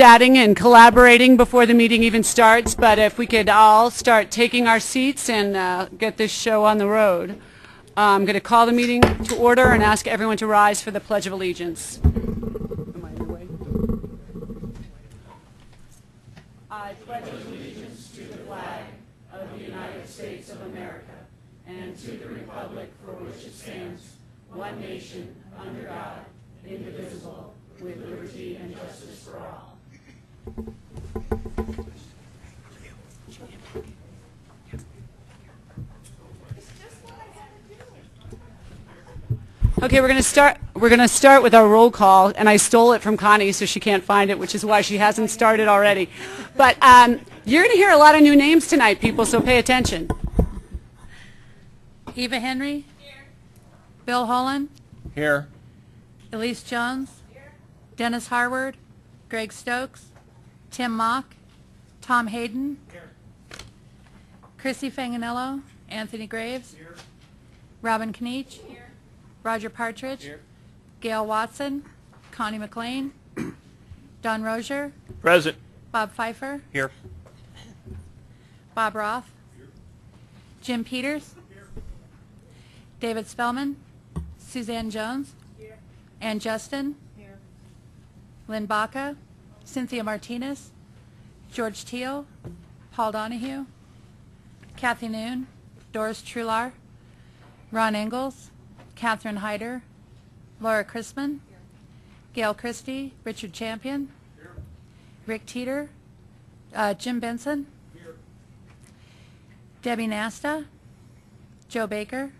chatting and collaborating before the meeting even starts, but if we could all start taking our seats and uh, get this show on the road. Uh, I'm going to call the meeting to order and ask everyone to rise for the Pledge of Allegiance. I pledge allegiance to the flag of the United States of America and to the republic for which it stands, one nation, under God, indivisible, with liberty and justice for all. Okay, we're going to start. We're going to start with our roll call, and I stole it from Connie, so she can't find it, which is why she hasn't started already. But um, you're going to hear a lot of new names tonight, people, so pay attention. Eva Henry. Here. Bill Holland. Here. Elise Jones. Here. Dennis Harward. Greg Stokes. Tim Mock. Tom Hayden. Chrissy Fanganello. Anthony Graves. Robin Kniech. Roger Partridge. Gail Watson. Connie McLean. Don Rosier. Present. Bob Fifer. Here. Bob Roth. Jim Peters. David Spellman. Suzanne Jones. Ann Justin. Lynn Baca. Cynthia Martinez. George Teal. Paul Donahue. Kathy Noon. Doris Truhlar. Ron Engels. Catherine Hyder. Laura Chrisman. Gail Christie. Richard Champion. Rick Teeter. Uh, Jim Benson. Debbie Nasta. Joe Baker.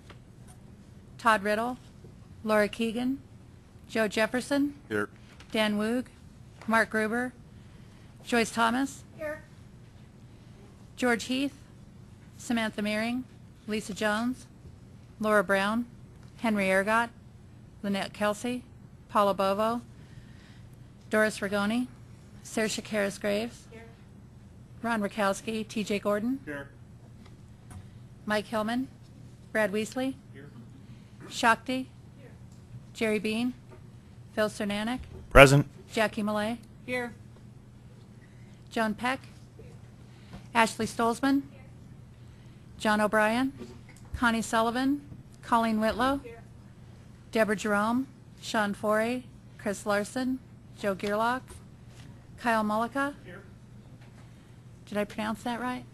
Todd Riddle. Laura Keegan. Joe Jefferson. Here. Dan Woog. Mark Gruber. Joyce Thomas. George Heath. Samantha Mearing. Lisa Jones. Laura Brown. Henry Ergott. Lynette Kelsey. Paula Bovo. Doris Rigoni. Saoirse Harris Graves. Ron Rakowski. T.J. Gordon. Here. Mike Hillman. Brad Weasley. Shakti. Jerry Bean. Phil Cernanek. Present. Jackie Millet. Here. Joan Peck. Ashley Stolzman. John O'Brien. Connie Sullivan. Colleen Whitlow. Deborah Jerome. Sean Forey. Chris Larson. Joe Gearlock. Kyle Mullica. Did I pronounce that right?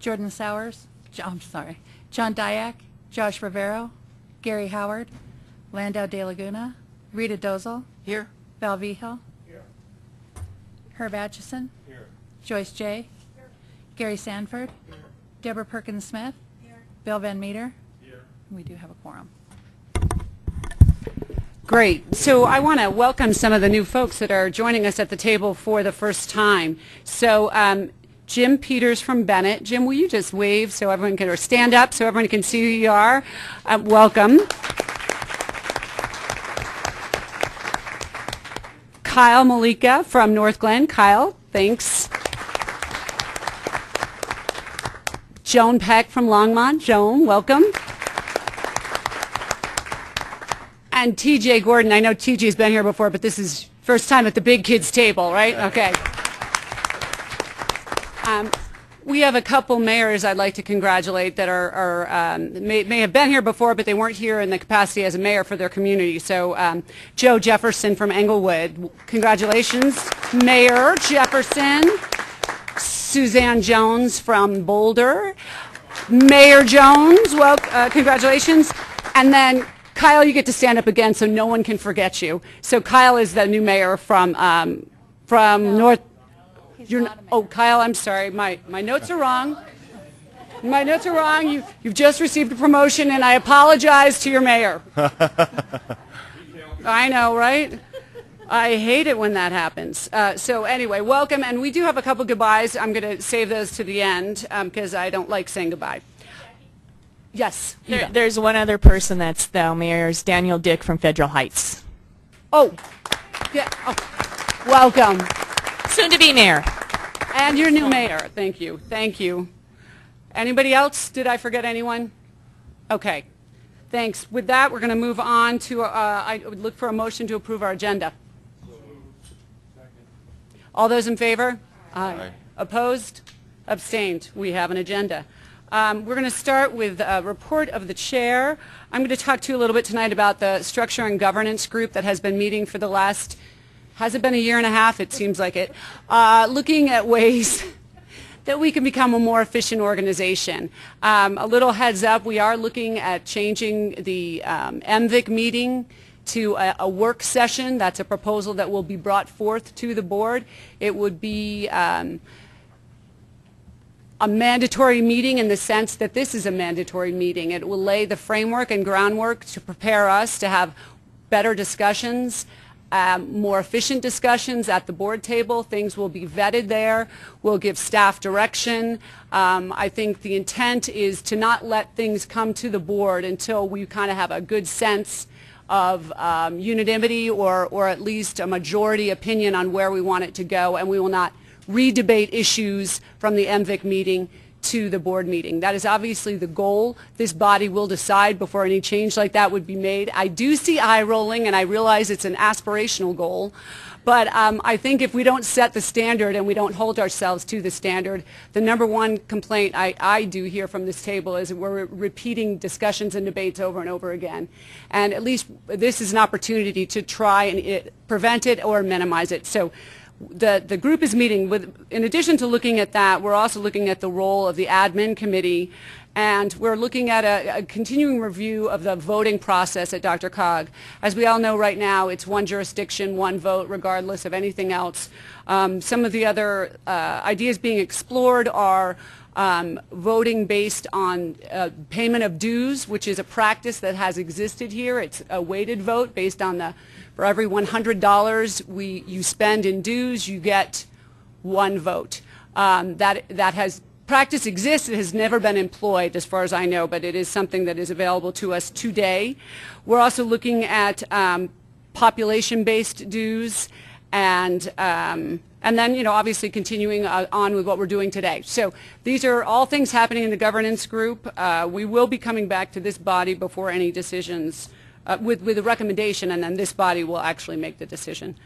Jordan Sowers. Jo- I'm sorry. John Dyack. Josh Rivero. Gary Howard. Landau De Laguna. Rita Dozel. Here. Val Vigil. Herb Atchison. Here. Joyce J. Here. Gary Sanford. Here. Deborah Perkins Smith. Here. Bill Van Meter. Here. We do have a quorum. Great. So I want to welcome some of the new folks that are joining us at the table for the first time. So um, Jim Peters from Bennett. Jim, will you just wave so everyone can, or stand up so everyone can see who you are? Uh, welcome. Kyle Mullica from Northglenn. Kyle, thanks. Joan Peck from Longmont. Joan, welcome. And TJ Gordon, I know TJ's been here before, but this is first time at the big kids table, right? Okay. Um, we have a couple mayors I'd like to congratulate that are, are um, may, may have been here before, but they weren't here in the capacity as a mayor for their community. So um, Joe Jefferson from Englewood, congratulations, Mayor Jefferson. Suzanne Jones from Boulder. Mayor Jones, well, uh, congratulations. And then Kyle, you get to stand up again so no one can forget you. So Kyle is the new mayor from, um, from North. You're not n- a mayor. Oh, Kyle, I'm sorry. My, my notes are wrong. My notes are wrong. You, you've just received a promotion, and I apologize to your mayor. I know, right? I hate it when that happens. Uh, so anyway, welcome, and we do have a couple goodbyes. I'm going to save those to the end because I don't like saying goodbye. Yes. There, there's one other person that's the mayor's Daniel Dick from Federal Heights. Oh, yeah. Oh, welcome, Soon to be mayor. and your new mayor. Thank you. Thank you. Anybody else? Did I forget anyone? Okay. Thanks. With that, we're going to move on to. Uh, I would look for a motion to approve our agenda. All those in favor? Aye. Opposed? Abstained? We have an agenda. Um, We're going to start with a report of the chair. I'm going to talk to you a little bit tonight about the structure and governance group that has been meeting for the last, has it been a year and a half? It seems like it. Uh, Looking at ways that we can become a more efficient organization. Um, a little heads up, we are looking at changing the um, MVIC meeting to a, a work session. That's a proposal that will be brought forth to the board. It would be um, a mandatory meeting in the sense that this is a mandatory meeting. It will lay the framework and groundwork to prepare us to have better discussions, um, more efficient discussions at the board table. Things will be vetted there. We'll give staff direction. Um, I think the intent is to not let things come to the board until we kind of have a good sense of um, unanimity or, or at least a majority opinion on where we want it to go, and we will not re-debate issues from the MVIC meeting to the board meeting. That is obviously the goal. This body will decide before any change like that would be made. I do see eye rolling, and I realize it's an aspirational goal, but um, I think if we don't set the standard and we don't hold ourselves to the standard, the number one complaint I, I do hear from this table is we're repeating discussions and debates over and over again. And at least this is an opportunity to try and it, prevent it or minimize it. So the, the group is meeting with, in addition to looking at that, we're also looking at the role of the admin committee and we're looking at a, a continuing review of the voting process at Dr. Cog. As we all know right now, it's one jurisdiction, one vote, regardless of anything else. Um, some of the other uh, ideas being explored are um, voting based on uh, payment of dues, which is a practice that has existed here. It's a weighted vote based on the, for every $100 we, you spend in dues, you get one vote. Um, that, that has practice exists. It has never been employed, as far as I know, but it is something that is available to us today. We're also looking at um, population-based dues and um, and then, you know, obviously continuing uh, on with what we're doing today. So these are all things happening in the governance group. Uh, we will be coming back to this body before any decisions, uh, with, with a recommendation, and then this body will actually make the decision.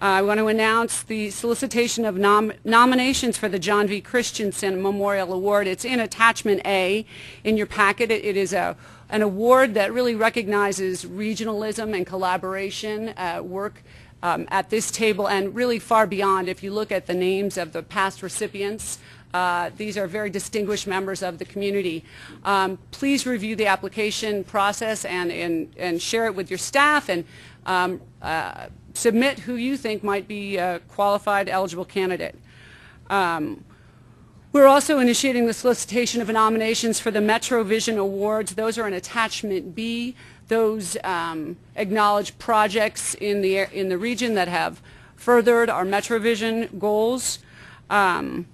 Uh, I want to announce the solicitation of nom nominations for the John V. Christensen Memorial Award. It's in Attachment A in your packet. it, it is a, an award that really recognizes regionalism and collaboration uh, work um, at this table and really far beyond. If you look at the names of the past recipients, uh, these are very distinguished members of the community. Um, please review the application process and, and, and share it with your staff and um, uh, submit who you think might be a qualified, eligible candidate. Um, we're also initiating the solicitation of nominations for the MetroVision Awards. Those are in Attachment B those um, acknowledge projects in the, in the region that have furthered our MetroVision goals. Um,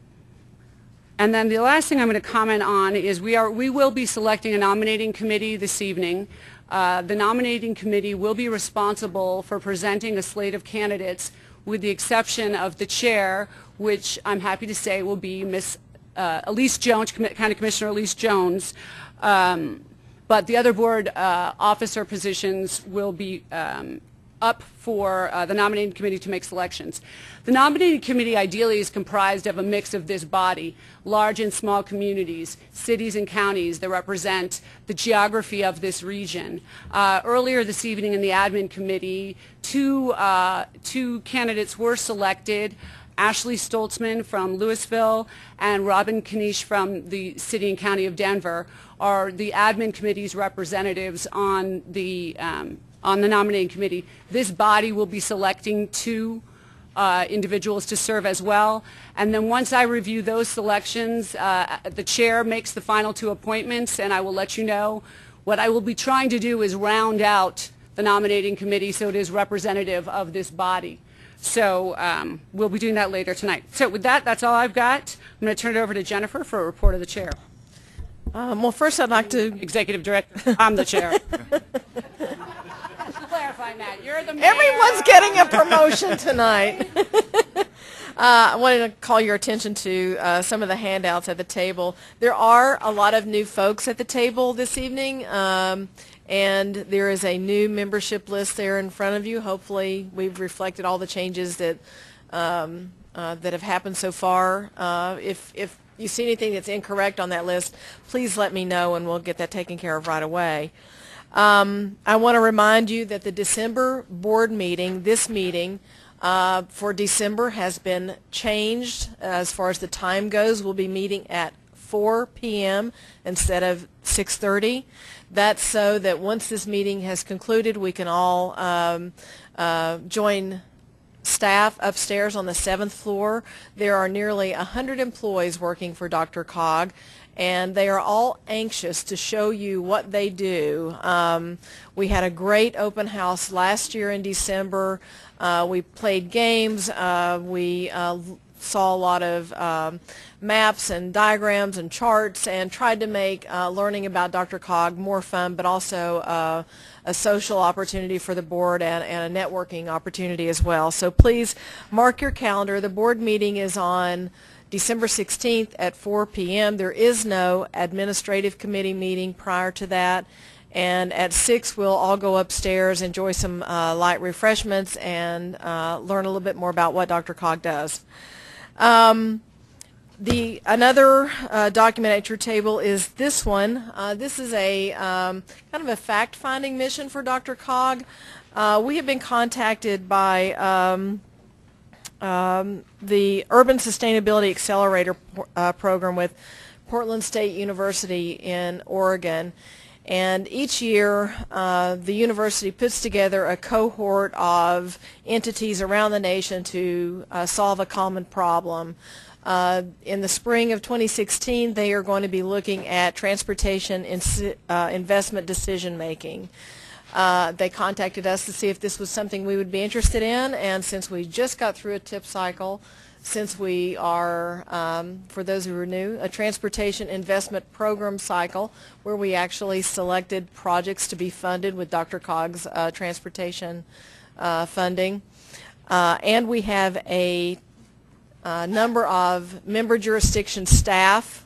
and then the last thing I'm going to comment on is we, are, we will be selecting a nominating committee this evening. Uh, the nominating committee will be responsible for presenting a slate of candidates with the exception of the chair, which I'm happy to say will be Ms. Uh, Elise Jones, County Commissioner Elise Jones. Um, but the other board uh, officer positions will be um, up for uh, the nominating committee to make selections. The nominating committee ideally is comprised of a mix of this body, large and small communities, cities and counties that represent the geography of this region. Uh, earlier this evening in the admin committee, two, uh, two candidates were selected. Ashley Stolzman from Louisville and Robin Kniech from the City and County of Denver are the admin committee's representatives on the, um, on the nominating committee. This body will be selecting two uh, individuals to serve as well. And then once I review those selections, uh, the chair makes the final two appointments, and I will let you know. What I will be trying to do is round out the nominating committee so it is representative of this body. So um, we'll be doing that later tonight. So with that, that's all I've got. I'm going to turn it over to Jennifer for a report of the chair. Um, well, first I'd like to. Executive Director, I'm the chair. Clarifying that, you're the mayor. Everyone's getting a promotion tonight. uh, I wanted to call your attention to uh, some of the handouts at the table. There are a lot of new folks at the table this evening, um, and there is a new membership list there in front of you. Hopefully, we've reflected all the changes that um, uh, that have happened so far. Uh, If, if you see anything that's incorrect on that list, please let me know and we'll get that taken care of right away. Um, I want to remind you that the December board meeting, this meeting, uh, for December has been changed as far as the time goes. We'll be meeting at 4 p.m. instead of 6:30. That's so that once this meeting has concluded, we can all um, uh, join staff upstairs on the seventh floor. There are nearly 100 employees working for Dr. Cog, and they are all anxious to show you what they do. Um, we had a great open house last year in December. Uh, we played games. Uh, we uh, saw a lot of um, maps and diagrams and charts and tried to make uh, learning about Dr. Cog more fun, but also uh, a social opportunity for the board and, and a networking opportunity as well. So please mark your calendar. The board meeting is on December 16th at 4 p.m. There is no administrative committee meeting prior to that. And at 6, we'll all go upstairs, enjoy some uh, light refreshments, and uh, learn a little bit more about what Dr. Cog does. Um, the another uh, document at your table is this one. Uh, this is a um, kind of a fact-finding mission for Dr. Cog. Uh, we have been contacted by um, um, the Urban Sustainability Accelerator uh, program with Portland State University in Oregon. And each year, uh, the university puts together a cohort of entities around the nation to uh, solve a common problem. Uh, in the spring of 2016, they are going to be looking at transportation in, uh, investment decision making. Uh, they contacted us to see if this was something we would be interested in, and since we just got through a tip cycle, since we are, um, for those who are new, a transportation investment program cycle where we actually selected projects to be funded with Dr. Cog's uh, transportation uh, funding. Uh, and we have a, a number of member jurisdiction staff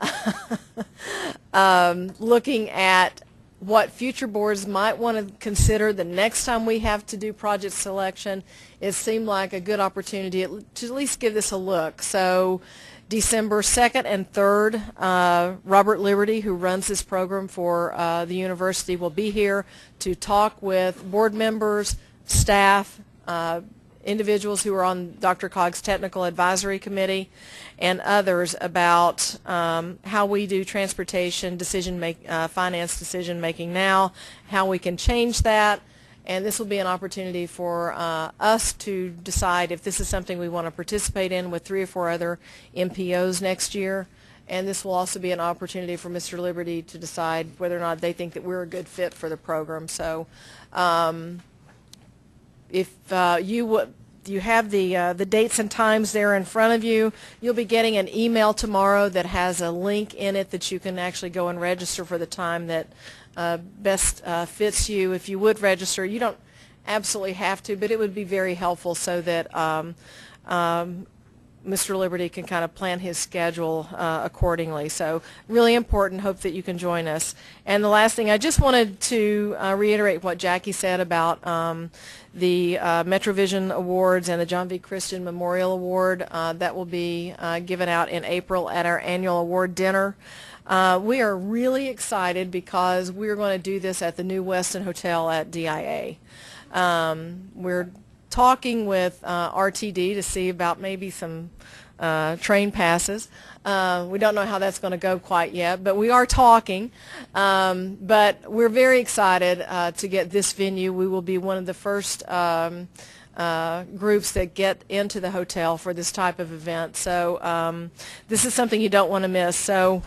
um, looking at what future boards might want to consider the next time we have to do project selection, it seemed like a good opportunity to at least give this a look. So December 2nd and 3rd, uh, Robert Liberty, who runs this program for uh, the university, will be here to talk with board members, staff, uh, individuals who are on Dr. Cog's technical advisory committee and others about um, how we do transportation decision make uh, finance decision making now, how we can change that, and this will be an opportunity for uh, us to decide if this is something we want to participate in with three or four other MPOs next year. And this will also be an opportunity for Mr. Liberty to decide whether or not they think that we're a good fit for the program. So um, if uh, you you have the uh, the dates and times there in front of you. You'll be getting an email tomorrow that has a link in it that you can actually go and register for the time that uh, best uh, fits you. If you would register, you don't absolutely have to, but it would be very helpful so that um, um, Mr. Liberty can kind of plan his schedule uh, accordingly. So really important. Hope that you can join us. And the last thing, I just wanted to uh, reiterate what Jackie said about um, the uh, MetroVision Awards and the John V. Christian Memorial Award. Uh, that will be uh, given out in April at our annual award dinner. Uh, we are really excited because we're going to do this at the new Westin Hotel at DIA. Um, we're talking with uh, RTD to see about maybe some uh, train passes. Uh, we don't know how that's going to go quite yet, but we are talking. Um, but we're very excited uh, to get this venue. We will be one of the first um, uh, groups that get into the hotel for this type of event. So um, this is something you don't want to miss. So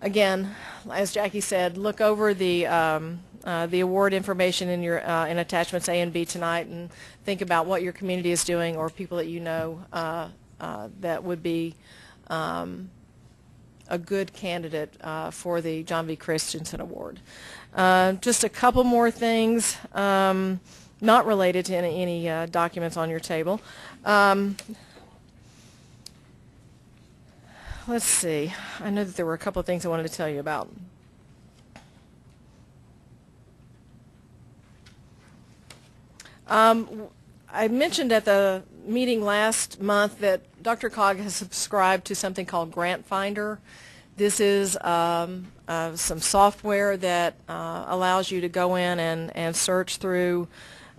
again, as Jackie said, look over the um, uh, the award information in your uh, in attachments A and B tonight and think about what your community is doing or people that you know uh, uh that would be um, a good candidate uh, for the John V. Christensen Award. just a couple more things um, not related to any, any documents on your table. Um, let's see. I know that there were a couple of things I wanted to tell you about. Um, I mentioned at the meeting last month that Dr. Cog has subscribed to something called Grant Finder. This is um, uh, some software that uh, allows you to go in and, and search through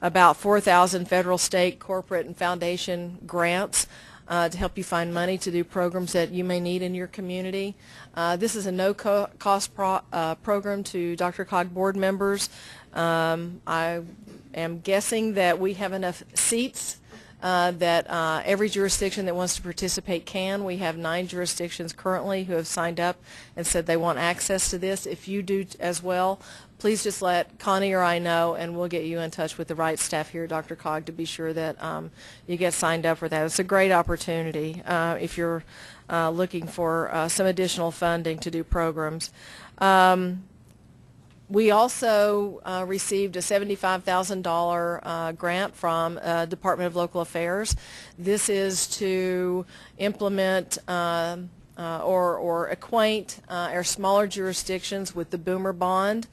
about 4,000 federal, state, corporate, and foundation grants uh, to help you find money to do programs that you may need in your community. Uh, this is a no-cost pro uh, program to Dr. Cog board members. Um, I am guessing that we have enough seats uh, that uh, every jurisdiction that wants to participate can. We have nine jurisdictions currently who have signed up and said they want access to this. If you do as well, please just let Connie or I know, and we'll get you in touch with the right staff here, Dr. Cog, to be sure that um, you get signed up for that. It's a great opportunity uh, if you're uh, looking for uh, some additional funding to do programs. Um, we also uh, received a $75,000 uh, grant from uh, Department of Local Affairs. This is to implement um, uh, or, or acquaint uh, our smaller jurisdictions with the Boomer Bond.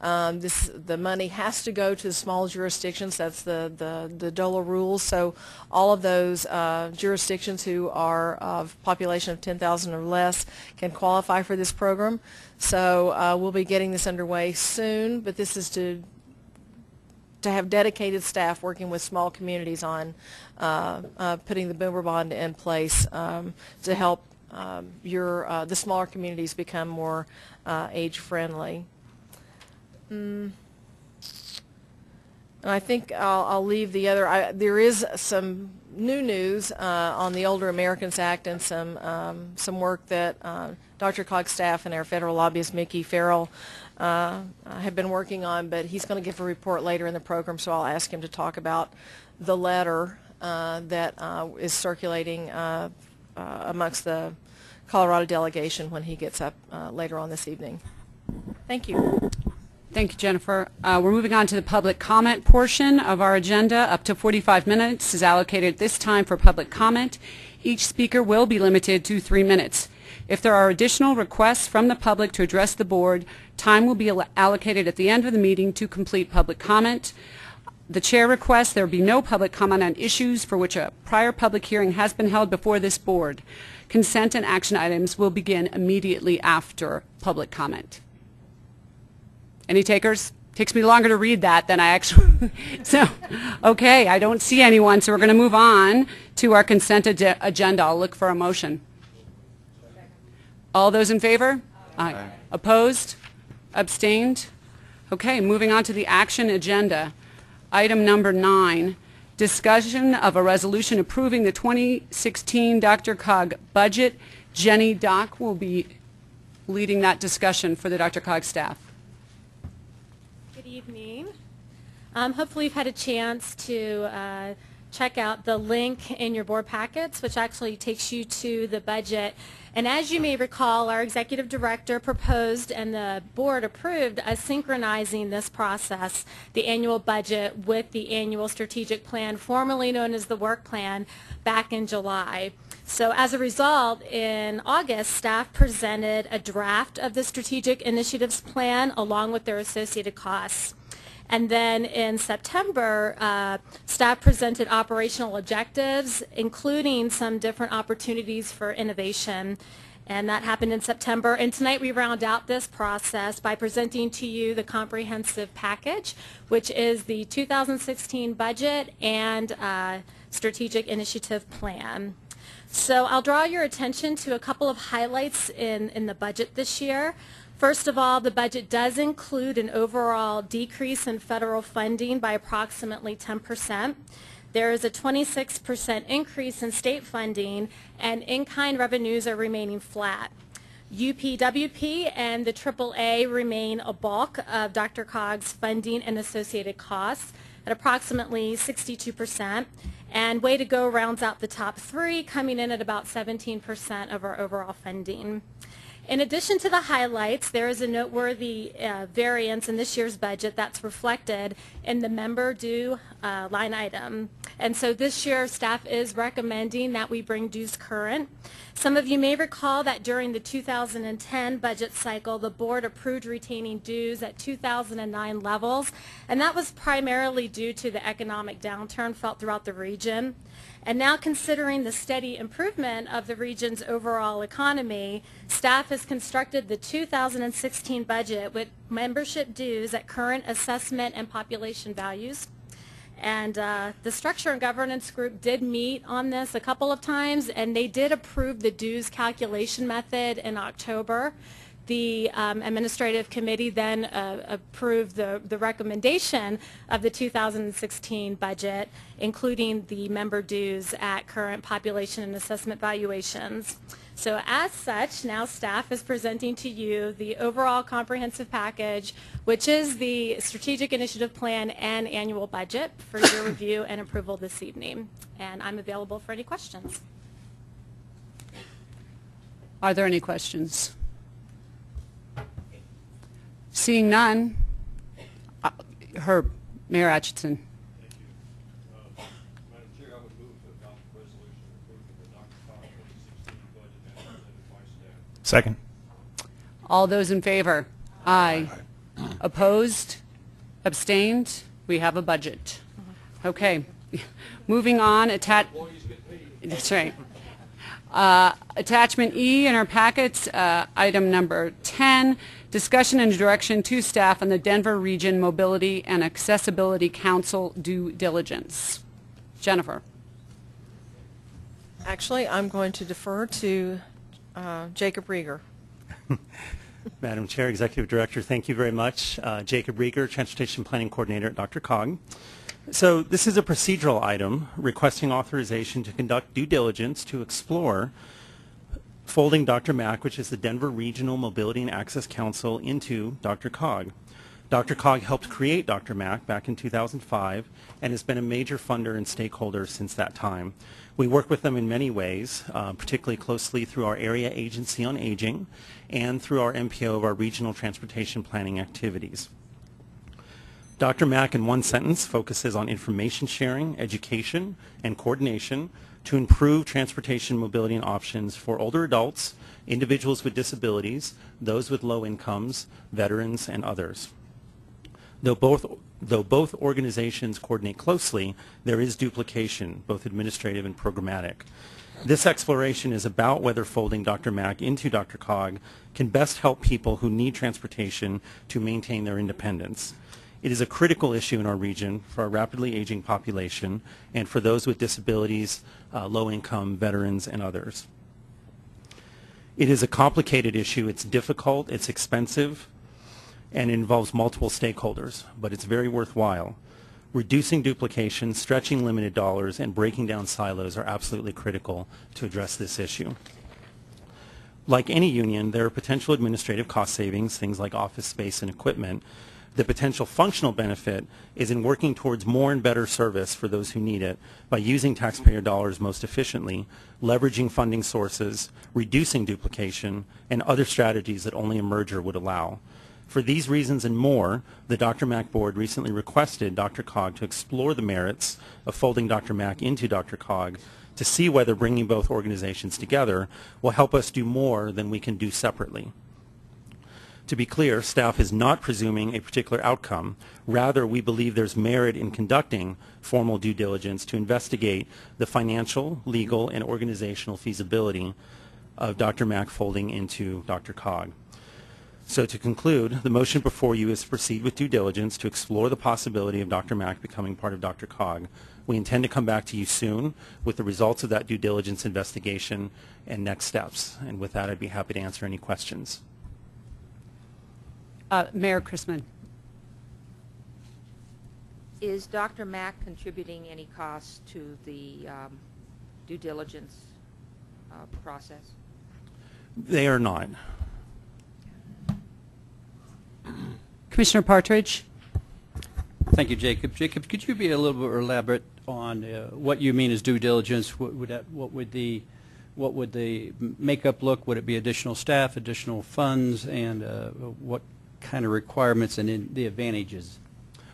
Um, this, the money has to go to the small jurisdictions. That's the, the, the DOLA rules. So all of those uh, jurisdictions who are of population of 10,000 or less can qualify for this program. So uh, we'll be getting this underway soon, but this is to to have dedicated staff working with small communities on uh, uh, putting the Boomer Bond in place um, to help um, your uh, the smaller communities become more uh, age friendly. Mm. And I think I'll, I'll leave the other. I, there is some new news uh, on the Older Americans Act and some um, some work that uh, Dr. Cog's staff and our federal lobbyist Mickey Farrell uh, have been working on. But he's going to give a report later in the program, so I'll ask him to talk about the letter uh, that uh, is circulating uh, amongst the Colorado delegation when he gets up later on this evening. Thank you. Thank you, Jennifer. Uh, we're moving on to the public comment portion of our agenda. Up to 45 minutes is allocated this time for public comment. Each speaker will be limited to three minutes. If there are additional requests from the public to address the board, time will be allocated at the end of the meeting to complete public comment. The chair requests there be no public comment on issues for which a prior public hearing has been held before this board. Consent and action items will begin immediately after public comment. Any takers? Takes me longer to read that than I actually. so, okay, I don't see anyone, so we're going to move on to our consent ag- agenda. I'll look for a motion. All those in favor? Aye. Opposed? Abstained? Okay, moving on to the action agenda. Item number nine, discussion of a resolution approving the 2016 Dr. Cog budget. Jenny Dock will be leading that discussion for the Dr. Cog staff. Good evening. Um, hopefully you've had a chance to uh, check out the link in your board packets, which actually takes you to the budget. And as you may recall, our executive director proposed and the board approved us synchronizing this process, the annual budget with the annual strategic plan, formerly known as the work plan, back in July. So as a result, in August, staff presented a draft of the strategic initiatives plan along with their associated costs. And then in September, uh, staff presented operational objectives, including some different opportunities for innovation. And that happened in September. And tonight we round out this process by presenting to you the comprehensive package, which is the 2016 budget and uh, strategic initiative plan. So I'll draw your attention to a couple of highlights in, in the budget this year. First of all, the budget does include an overall decrease in federal funding by approximately 10%. There is a 26% increase in state funding, and in-kind revenues are remaining flat. UPWP and the AAA remain a bulk of Dr. Cog's funding and associated costs at approximately 62%. And Way to Go rounds out the top three, coming in at about 17% of our overall funding. In addition to the highlights, there is a noteworthy uh, variance in this year's budget that's reflected in the member due uh, line item. And so this year, staff is recommending that we bring dues current. Some of you may recall that during the 2010 budget cycle, the board approved retaining dues at 2009 levels, and that was primarily due to the economic downturn felt throughout the region. And now considering the steady improvement of the region's overall economy, staff has constructed the 2016 budget with membership dues at current assessment and population values. And uh, the Structure and Governance Group did meet on this a couple of times, and they did approve the dues calculation method in October. The um, administrative committee then uh, approved the, the recommendation of the 2016 budget, including the member dues at current population and assessment valuations. So as such, now staff is presenting to you the overall comprehensive package, which is the strategic initiative plan and annual budget for your review and approval this evening. And I'm available for any questions. Are there any questions? Seeing none, uh, Herb, Mayor Atchison. Thank you. Madam Chair, I would move to adopt the resolution approving the Dr. Cog's 2016 budget as presented by staff. Second. All those in favor? Aye. Opposed? Abstained? We have a budget. Okay. Moving on, attach... That's right. Uh, Attachment E in our packets, uh, item number 10, discussion and direction to staff on the Denver Region Mobility and Accessibility Council due diligence. Jennifer. Actually, I'm going to defer to uh, Jacob Riger. Madam Chair, Executive Director, thank you very much. Uh, Jacob Riger, Transportation Planning Coordinator at Dr. Cog. So this is a procedural item requesting authorization to conduct due diligence to explore folding Dr. Mack, which is the Denver Regional Mobility and Access Council, into Dr. Cog. Dr. Cog helped create Dr. Mack back in 2005 and has been a major funder and stakeholder since that time. We work with them in many ways, uh, particularly closely through our Area Agency on Aging and through our MPO of our regional transportation planning activities. Dr. Mack, in one sentence, focuses on information sharing, education, and coordination to improve transportation mobility and options for older adults, individuals with disabilities, those with low incomes, veterans, and others. Though both, though both organizations coordinate closely, there is duplication, both administrative and programmatic. This exploration is about whether folding Dr. Mack into Dr. Cog can best help people who need transportation to maintain their independence. It is a critical issue in our region for our rapidly aging population and for those with disabilities, uh, low income, veterans, and others. It is a complicated issue. It's difficult, it's expensive, and involves multiple stakeholders, but it's very worthwhile. Reducing duplication, stretching limited dollars, and breaking down silos are absolutely critical to address this issue. Like any union, there are potential administrative cost savings, things like office space and equipment. The potential functional benefit is in working towards more and better service for those who need it by using taxpayer dollars most efficiently, leveraging funding sources, reducing duplication, and other strategies that only a merger would allow. For these reasons and more, the Dr. Mack board recently requested Dr. Cog to explore the merits of folding Dr. Mack into Dr. Cog to see whether bringing both organizations together will help us do more than we can do separately. To be clear, staff is not presuming a particular outcome. Rather, we believe there's merit in conducting formal due diligence to investigate the financial, legal, and organizational feasibility of Dr. Mack folding into Dr. Cog. So to conclude, the motion before you is to proceed with due diligence to explore the possibility of Dr. Mack becoming part of Dr. Cog. We intend to come back to you soon with the results of that due diligence investigation and next steps. And with that, I'd be happy to answer any questions. Uh, Mayor Chrisman. Is Dr. Mack contributing any costs to the um, due diligence uh, process? They are not. Commissioner Partridge. Thank you, Jacob. Jacob, could you be a little bit elaborate on uh, what you mean as due diligence? What would that, what would the, what would the makeup look? Would it be additional staff, additional funds, and uh, what kind of requirements and the advantages?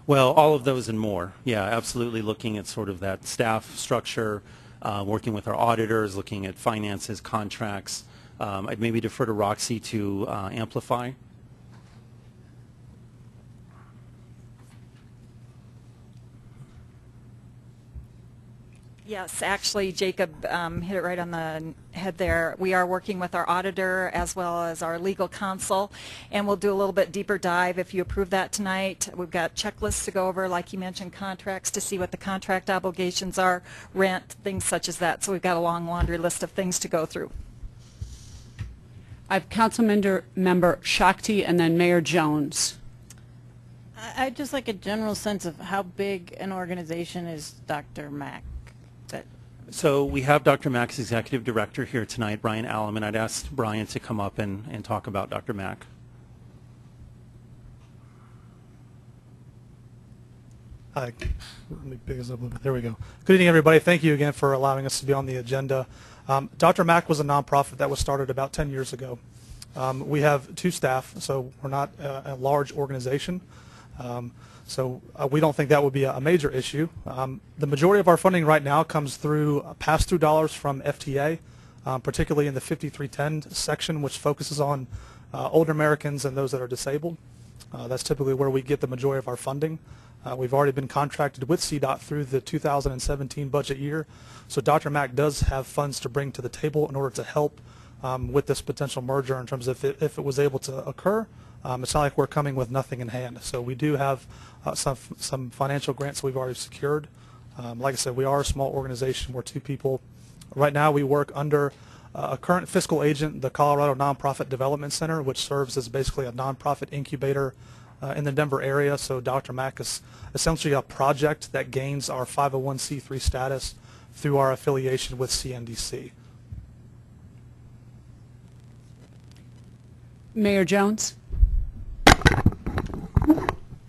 Well, all of those and more. Yeah, absolutely looking at sort of that staff structure, uh, working with our auditors, looking at finances, contracts. Um, I'd maybe defer to Roxy to uh, amplify. Yes, actually, Jacob um, hit it right on the head there. We are working with our auditor as well as our legal counsel, and we'll do a little bit deeper dive if you approve that tonight. We've got checklists to go over, like you mentioned, contracts to see what the contract obligations are, rent, things such as that. So we've got a long laundry list of things to go through. I have Councilmember member Shakti and then Mayor Jones. I- I'd just like a general sense of how big an organization is Dr. Mack? So we have Dr. Mack's executive director here tonight, Brian Allam, and I'd ask Brian to come up and, and talk about Dr. Mack. Hi. Let me pick this up a little bit. There we go. Good evening, everybody. Thank you again for allowing us to be on the agenda. Um, Dr. Mack was a nonprofit that was started about 10 years ago. Um, we have two staff, so we're not uh, a large organization. Um, so uh, we don't think that would be a, major issue. Um, the majority of our funding right now comes through uh, pass-through dollars from FTA, um, particularly in the 5310 section, which focuses on uh, older Americans and those that are disabled. Uh, that's typically where we get the majority of our funding. Uh, we've already been contracted with CDOT through the 2017 budget year, so Dr. Mack does have funds to bring to the table in order to help um, with this potential merger in terms of if it, if it was able to occur. Um, it's not like we're coming with nothing in hand. So we do have uh, some some financial grants we've already secured. Um, like I said, we are a small organization. We're two people. Right now, we work under uh, a current fiscal agent, the Colorado Nonprofit Development Center, which serves as basically a nonprofit incubator uh, in the Denver area. So Dr. Mack is essentially a project that gains our 501c3 status through our affiliation with CNDC. Mayor Jones?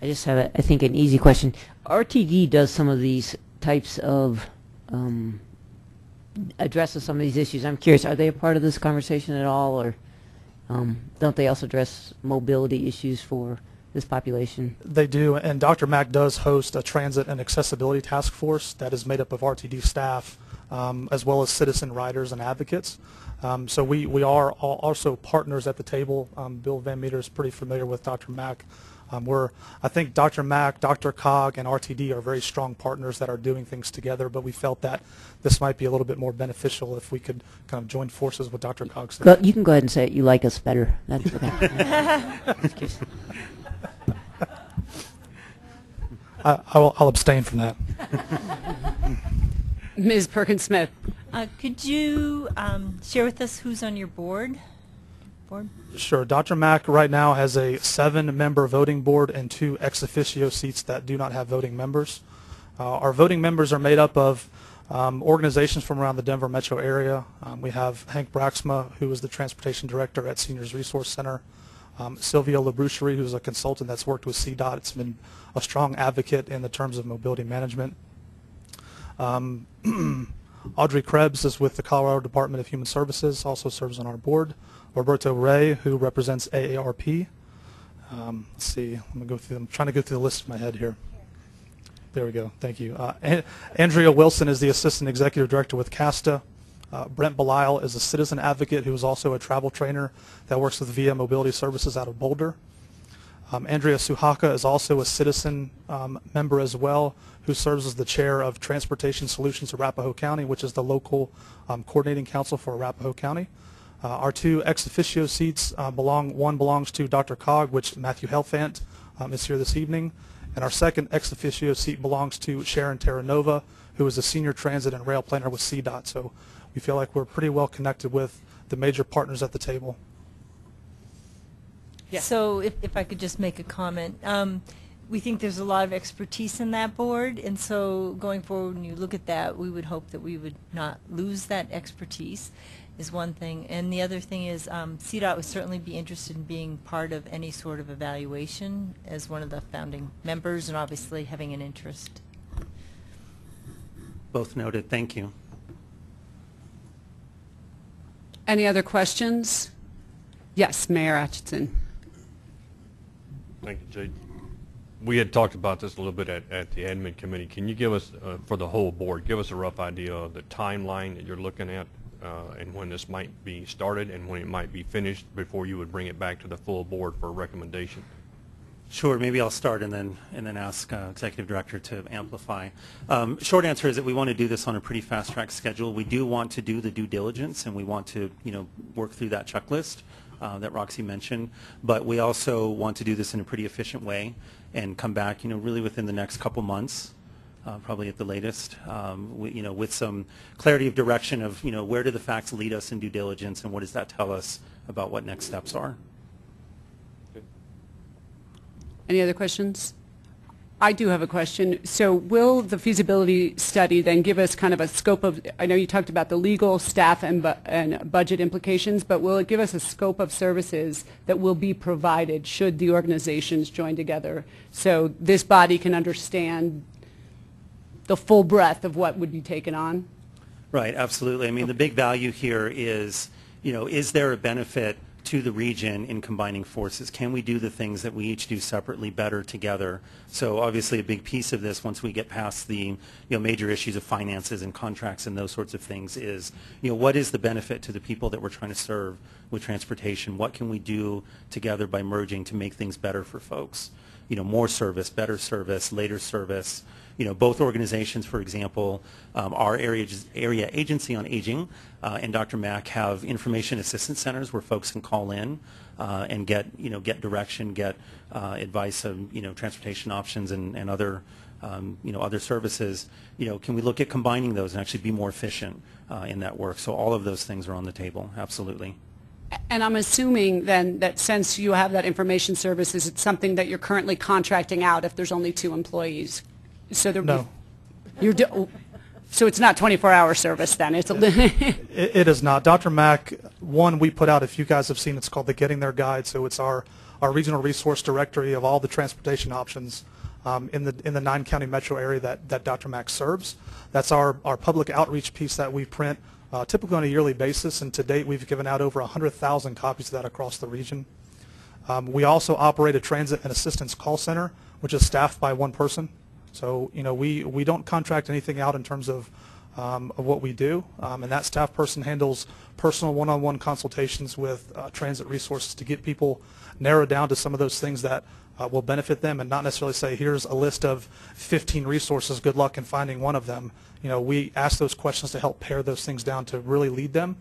I just have, a, I think, an easy question. RTD does some of these types of, um, addresses some of these issues. I'm curious, are they a part of this conversation at all, or um, don't they also address mobility issues for this population? They do, and Dr. Mack does host a transit and accessibility task force that is made up of RTD staff um, as well as citizen riders and advocates. Um, so we, we are also partners at the table. Um, Bill Van Meter is pretty familiar with Dr. Mack. Um, we're, I think Dr. Mack, Dr. Cog, and RTD are very strong partners that are doing things together, but we felt that this might be a little bit more beneficial if we could kind of join forces with Dr. Cog's. Go, you can go ahead and say it. You like us better. That's okay. Just curious. I, I will, I'll abstain from that. Ms. Perkins Smith? Uh, Could you um, share with us who's on your board? Board? Sure. Dr. Mack right now has a seven-member voting board and two ex officio seats that do not have voting members. Uh, our voting members are made up of um, organizations from around the Denver metro area. Um, we have Hank Braaksma, who is the transportation director at Seniors Resource Center. Um, Sylvia LaBroucherie, who's a consultant that's worked with CDOT. It's been a strong advocate in the terms of mobility management. Um, Audrey Krebs is with the Colorado Department of Human Services, also serves on our board. Roberto Ray, who represents AARP. Um, let's see, I'm gonna go through. I'm trying to go through the list in my head here. There we go. Thank you. Uh, An- Andrea Wilson is the assistant executive director with CASTA. Uh, Brent Belisle is a citizen advocate who is also a travel trainer that works with VIA Mobility Services out of Boulder. Um, Andrea Suhaka is also a citizen um, member as well, who serves as the chair of Transportation Solutions Arapahoe County, which is the local um, coordinating council for Arapahoe County. Uh, our two ex officio seats uh, belong. One belongs to Dr. Cog, which Matthew Helfant um, is here this evening, and our second ex officio seat belongs to Sharon Terranova, who is a senior transit and rail planner with CDOT. So we feel like we're pretty well connected with the major partners at the table. So if, if I could just make a comment, um, we think there's a lot of expertise in that board, and so going forward, when you look at that, we would hope that we would not lose that expertise, is one thing. And the other thing is, um, CDOT would certainly be interested in being part of any sort of evaluation as one of the founding members, and obviously having an interest. Both noted. Thank you. Any other questions? Yes, Mayor Atchison. Thank you, Jay. we had talked about this a little bit at, at the admin committee. Can you give us, uh, for the whole board, give us a rough idea of the timeline that you're looking at uh, and when this might be started and when it might be finished before you would bring it back to the full board for a recommendation? Sure, maybe I'll start and then, and then ask uh, Executive Director to amplify. Um, Short answer is that we want to do this on a pretty fast-track schedule. We do want to do the due diligence, and we want to, you know, work through that checklist uh, that Roxy mentioned, but we also want to do this in a pretty efficient way and come back, you know, really within the next couple months, uh, probably at the latest, um, we- you know, with some clarity of direction of, you know, where do the facts lead us in due diligence, and what does that tell us about what next steps are? Any other questions? I do have a question. So will the feasibility study then give us kind of a scope of, I know you talked about the legal, staff, and, bu- and budget implications, but will it give us a scope of services that will be provided should the organizations join together? So this body can understand the full breadth of what would be taken on? Right, absolutely. I mean, the big value here is, you know, is there a benefit to the region in combining forces? Can we do the things that we each do separately better together? So obviously a big piece of this, once we get past the, you know, major issues of finances and contracts and those sorts of things is, you know, what is the benefit to the people that we're trying to serve with transportation? What can we do together by merging to make things better for folks? You know, more service, better service, later service, you know, both organizations, for example, um, our area, area agency on aging uh, and Dr. Mack have information assistance centers where folks can call in uh, and get, you know, get direction, get uh, advice of, you know, transportation options and, and other, um, you know, other services. You know, can we look at combining those and actually be more efficient uh, in that work? So all of those things are on the table, absolutely. And I'm assuming then that since you have that information services, it's something that you're currently contracting out if there's only two employees? So there No. You're, do- so it's not 24-hour service then? It's, a It, it is not. Dr. Mack, one, we put out, if you guys have seen, it's called the Getting There Guide. So it's our, our regional resource directory of all the transportation options um, in the in the nine county metro area that, that Dr. Mack serves. That's our, our public outreach piece that we print uh, typically on a yearly basis. And to date, we've given out over 100,000 copies of that across the region. Um, we also operate a transit and assistance call center, which is staffed by one person. So, you know, we, we don't contract anything out in terms of, um, of what we do. Um, and that staff person handles personal one-on-one consultations with uh, transit resources to get people narrowed down to some of those things that uh, will benefit them and not necessarily say, here's a list of 15 resources, good luck in finding one of them. You know, we ask those questions to help pare those things down to really lead them.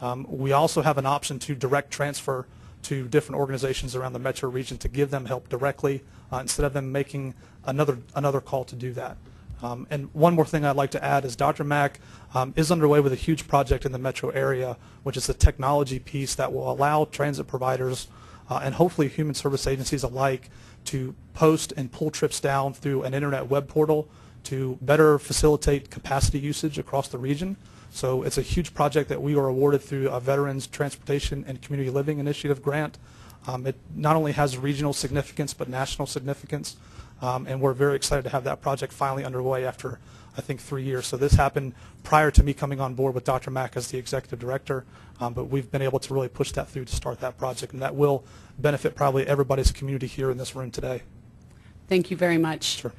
Um, we also have an option to direct transfer to different organizations around the metro region to give them help directly uh, instead of them making another another call to do that. Um, and one more thing I'd like to add is Dr. Mack um, is underway with a huge project in the metro area, which is a technology piece that will allow transit providers uh, and hopefully human service agencies alike to post and pull trips down through an internet web portal to better facilitate capacity usage across the region. So it's a huge project that we were awarded through a Veterans Transportation and Community Living Initiative grant. Um, it not only has regional significance but national significance, um, and we're very excited to have that project finally underway after I think three years. So this happened prior to me coming on board with Dr. Mack as the executive director, um, but we've been able to really push that through to start that project, and that will benefit probably everybody's community here in this room today. Thank you very much. Sure.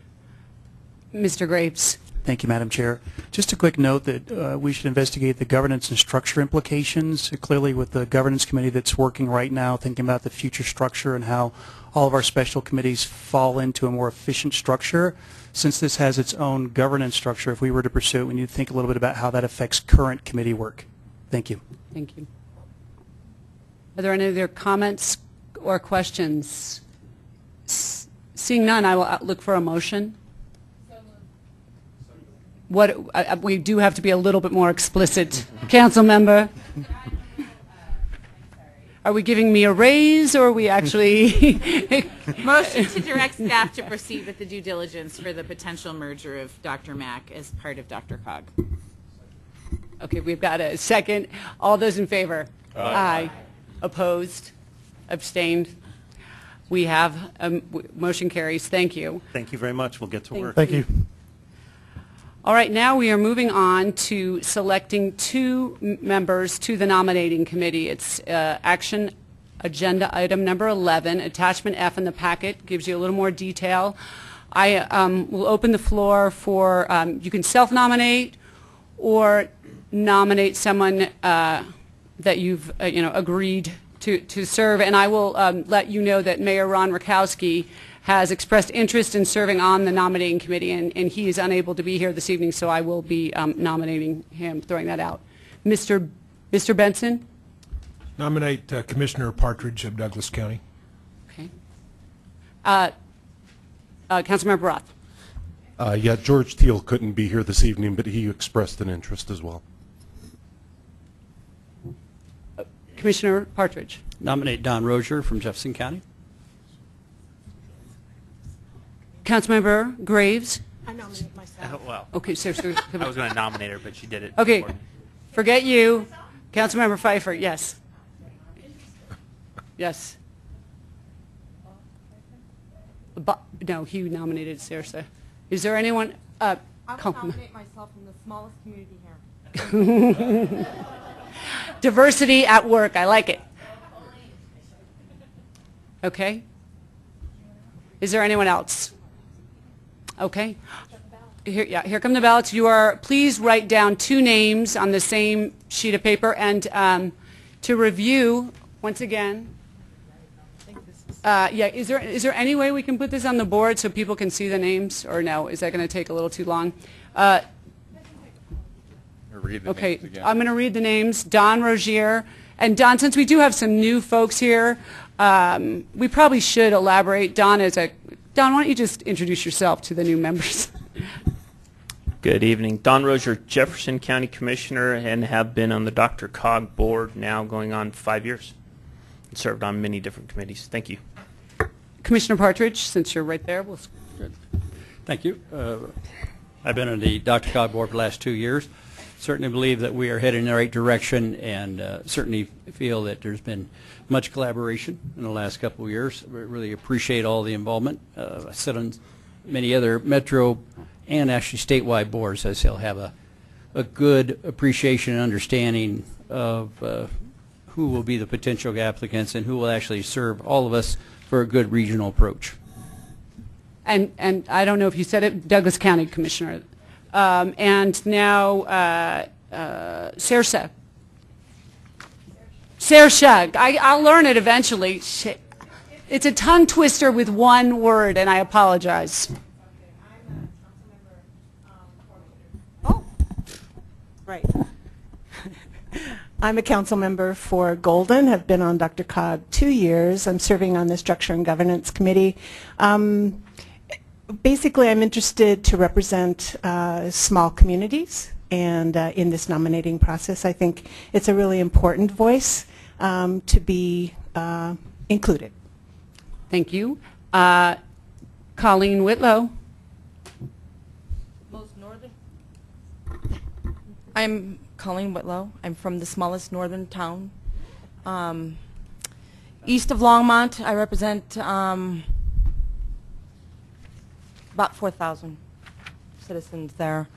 Mr. Graves. Thank you, Madam Chair. Just a quick note that uh, we should investigate the governance and structure implications. Clearly, with the governance committee that's working right now, thinking about the future structure and how all of our special committees fall into a more efficient structure. Since this has its own governance structure, if we were to pursue it, we need to think a little bit about how that affects current committee work. Thank you. Thank you. Are there any other comments or questions? S- Seeing none, I will uh, look for a motion. What, uh, uh, we do have to be a little bit more explicit. Council member? Are we giving me a raise, or are we actually? Motion to direct staff to proceed with the due diligence for the potential merger of Dr. Mack as part of Dr. Cog. Okay, we've got a second. All those in favor? Aye. Opposed? Abstained? We have, um, motion carries. Thank you. Thank you very much. We'll get to Thank work. Thank you. All right, now we are moving on to selecting two members to the nominating committee. It's uh, Action agenda item number 11. Attachment F in the packet gives you a little more detail. I um, will open the floor for, um, you can self-nominate or nominate someone uh, that you've, uh, you know, agreed to, to serve. And I will um, let you know that Mayor Ron Rakowski has expressed interest in serving on the nominating committee, and, and he is unable to be here this evening, so I will be um, nominating him, throwing that out. Mr. Mr. Benson? Nominate uh, Commissioner Partridge of Douglas County. Okay. Uh, uh, Councilmember Roth? Uh, yeah, George Teal couldn't be here this evening, but he expressed an interest as well. Commissioner Partridge? Nominate Don Rosier from Jefferson County. Councilmember Graves? I nominate myself. Oh, well, Okay, so, so I was going to nominate her, but she did it. Okay, for me. forget you. Councilmember Fifer, yes. Yes. Bo- No, he nominated Sarah. Is there anyone? uh, call- myself from the smallest community here. Diversity at work, I like it. Okay. Is there anyone else? Okay. Here, yeah, here come the ballots. You are, please write down two names on the same sheet of paper, and um, to review, once again, uh, yeah, is there, is there any way we can put this on the board so people can see the names, or no? Is that going to take a little too long? Uh, Read the Okay. I'm going to read the names. Don Rosier. And Don, since we do have some new folks here, um, we probably should elaborate. Don is a, Don, why don't you just introduce yourself to the new members? Good evening. Don Rosier, Jefferson County Commissioner, and have been on the Dr. Cog Board now going on five years. And Served on many different committees. Thank you. Commissioner Partridge, since you're right there, we'll, Thank you. Uh, I've been on the Dr. Cog Board for the last two years. Certainly believe that we are headed in the right direction and uh, certainly feel that there's been much collaboration in the last couple of years. We really appreciate all the involvement. Uh, I sit on many other metro and actually statewide boards. I still have a, a good appreciation and understanding of uh, who will be the potential applicants and who will actually serve all of us for a good regional approach. and, and I don't know if you said it, Douglas County Commissioner. Um, and now, uh, uh. Saoirse. I, I'll learn it eventually. It's a tongue twister with one word, and I apologize. Right. I'm a council member for Golden, have been on Dr. Cog two years. I'm serving on the Structure and Governance Committee. Um, basically, I'm interested to represent uh, small communities, and uh, in this nominating process, I think it's a really important voice um, to be uh, included. Thank you. Uh, Colleen Whitlow. Most northern. I'm Colleen Whitlow. I'm from the smallest northern town. Um, east of Longmont, I represent um, about 4,000 citizens there,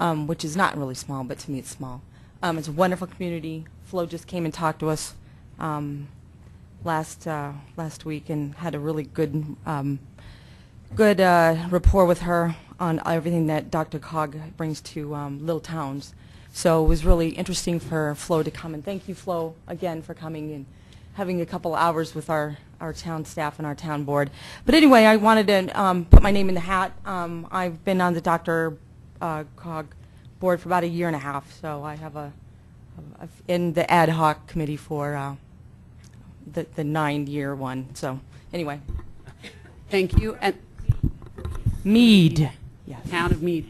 um, which is not really small, but to me it's small. Um, it's a wonderful community. Flo just came and talked to us um, last uh, last week and had a really good um, good uh, rapport with her on everything that Dr. Cog brings to um, little towns. So it was really interesting for Flo to come, and thank you, Flo, again for coming and having a couple hours with our, our town staff and our town board. But anyway, I wanted to um, put my name in the hat. Um, I've been on the Dr. Uh, Cog board for about a year and a half, so I have a, a in the ad hoc committee for uh, the, the nine-year one. So anyway. Thank you. And Mead. Town of Mead.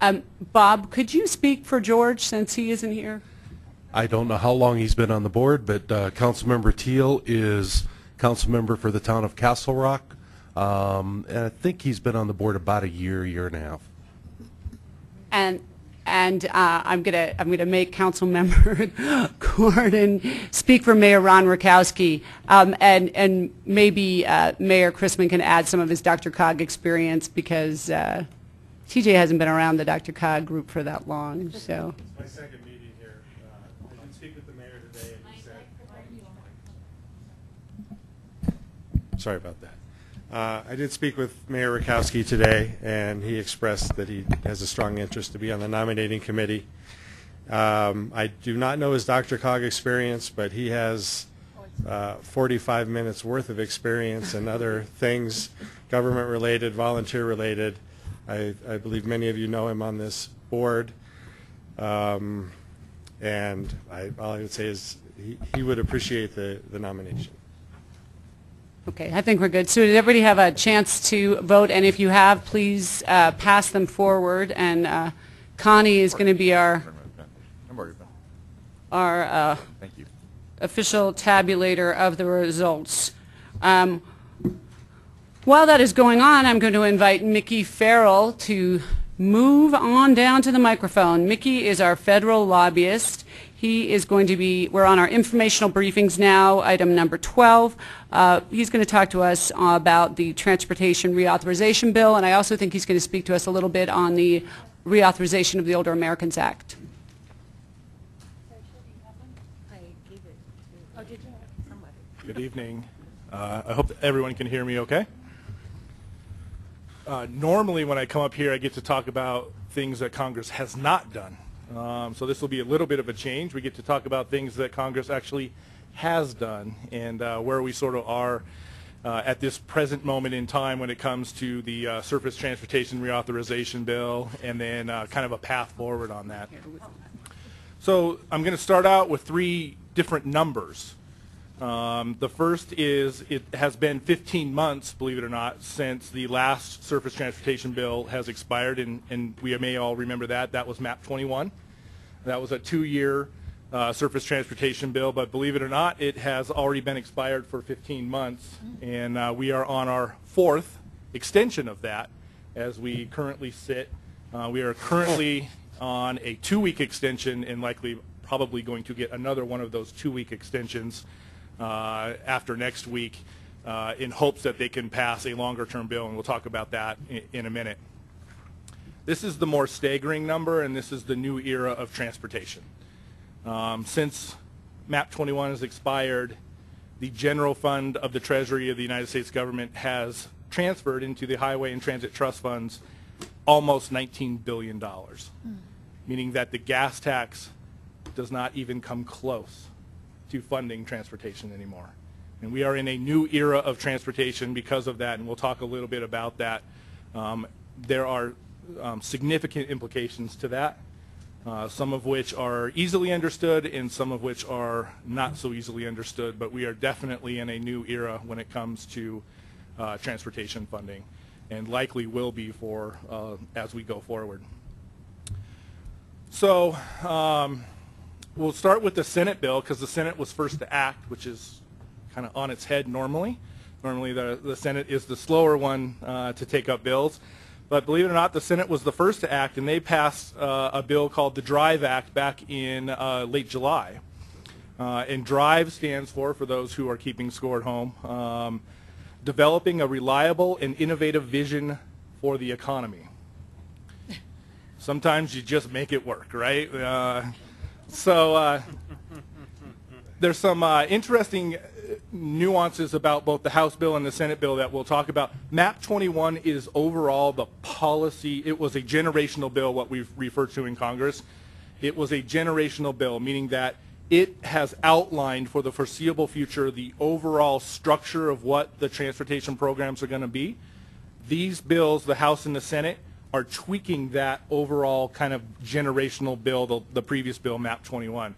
Um, Bob, could you speak for George since he isn't here? I don't know how long he's been on the board, but uh, Councilmember Teal is council member for the town of Castle Rock. Um, and I think he's been on the board about a year, year and a half. And and uh, I'm gonna I'm gonna make Council Member Gordon speak for Mayor Ron Rakowski, um, and and maybe uh, Mayor Chrisman can add some of his Dr. Cog experience because uh, TJ hasn't been around the Dr. Cog group for that long. So My second meeting here. I did speak with the mayor today and he said. Sorry about that. Uh, I did speak with Mayor Rakowski today, and he expressed that he has a strong interest to be on the nominating committee. Um, I do not know his Dr. Cog experience, but he has uh, 45 minutes worth of experience and other things, government-related, volunteer-related. I, I believe many of you know him on this board. Um, and I, all I would say is he, he would appreciate the, the nomination. Okay, I think we're good. So did everybody have a chance to vote? And if you have, please uh, pass them forward. And uh, Connie is going to be our, our uh, official tabulator of the results. Um, While that is going on, I'm going to invite Mickey Farrell to move on down to the microphone. Mickey is our federal lobbyist. He is going to be, we're on our informational briefings now, item number 12. Uh, He's going to talk to us about the transportation reauthorization bill, and I also think he's going to speak to us a little bit on the reauthorization of the Older Americans Act. Good evening. Uh, I hope everyone can hear me okay. Uh, normally, when I come up here, I get to talk about things that Congress has not done. Um, so this will be a little bit of a change. We get to talk about things that Congress actually has done and uh, where we sort of are uh, at this present moment in time when it comes to the uh, surface transportation reauthorization bill and then uh, kind of a path forward on that. So I'm going to start out with three different numbers. Um, the first is it has been 15 months, believe it or not, since the last surface transportation bill has expired, and, and we may all remember that. That was MAP 21. That was a two-year uh, surface transportation bill, but believe it or not, it has already been expired for 15 months, and uh, we are on our fourth extension of that as we currently sit. Uh, we are currently on a two-week extension and likely probably going to get another one of those two-week extensions uh, after next week uh, in hopes that they can pass a longer-term bill, and we'll talk about that in, in a minute. This is the more staggering number, and this is the new era of transportation. Um, since MAP 21 has expired, the general fund of the Treasury of the United States government has transferred into the Highway and Transit Trust Funds almost $19 billion, meaning that the gas tax does not even come close to funding transportation anymore. And we are in a new era of transportation because of that, and we'll talk a little bit about that. Um, there are um, significant implications to that, uh, some of which are easily understood and some of which are not so easily understood, but we are definitely in a new era when it comes to uh, transportation funding and likely will be for uh, as we go forward. So um, we'll start with the Senate bill because the Senate was first to act, which is kind of on its head normally. Normally the, the Senate is the slower one uh, to take up bills. But believe it or not, the Senate was the first to act, and they passed uh, a bill called the DRIVE Act back in uh, late July. Uh, and DRIVE stands for, for those who are keeping score at home, um, developing a reliable and innovative vision for the economy. Sometimes you just make it work, right? Uh, so uh, there's some uh, interesting nuances about both the House bill and the Senate bill that we'll talk about. MAP 21 is overall the policy. It was a generational bill, what we've referred to in Congress. It was a generational bill, meaning that it has outlined for the foreseeable future the overall structure of what the transportation programs are going to be. These bills, the House and the Senate, are tweaking that overall kind of generational bill, the, the previous bill, MAP 21.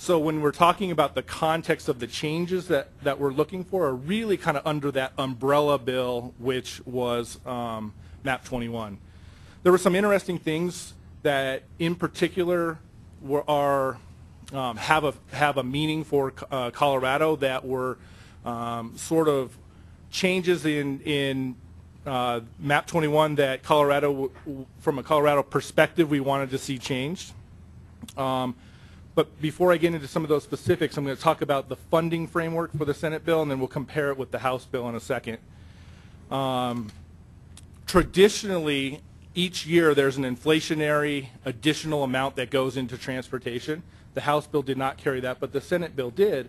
So when we're talking about the context of the changes that, that we're looking for are really kind of under that umbrella bill, which was um, MAP 21. There were some interesting things that in particular were, are, um, have, a, have a meaning for uh, Colorado that were um, sort of changes in, in uh, MAP 21 that Colorado, from a Colorado perspective, we wanted to see changed. Um, but before I get into some of those specifics, I'm going to talk about the funding framework for the Senate bill, and then we'll compare it with the House bill in a second. Um, traditionally, each year there's an inflationary additional amount that goes into transportation. The House bill did not carry that, but the Senate bill did.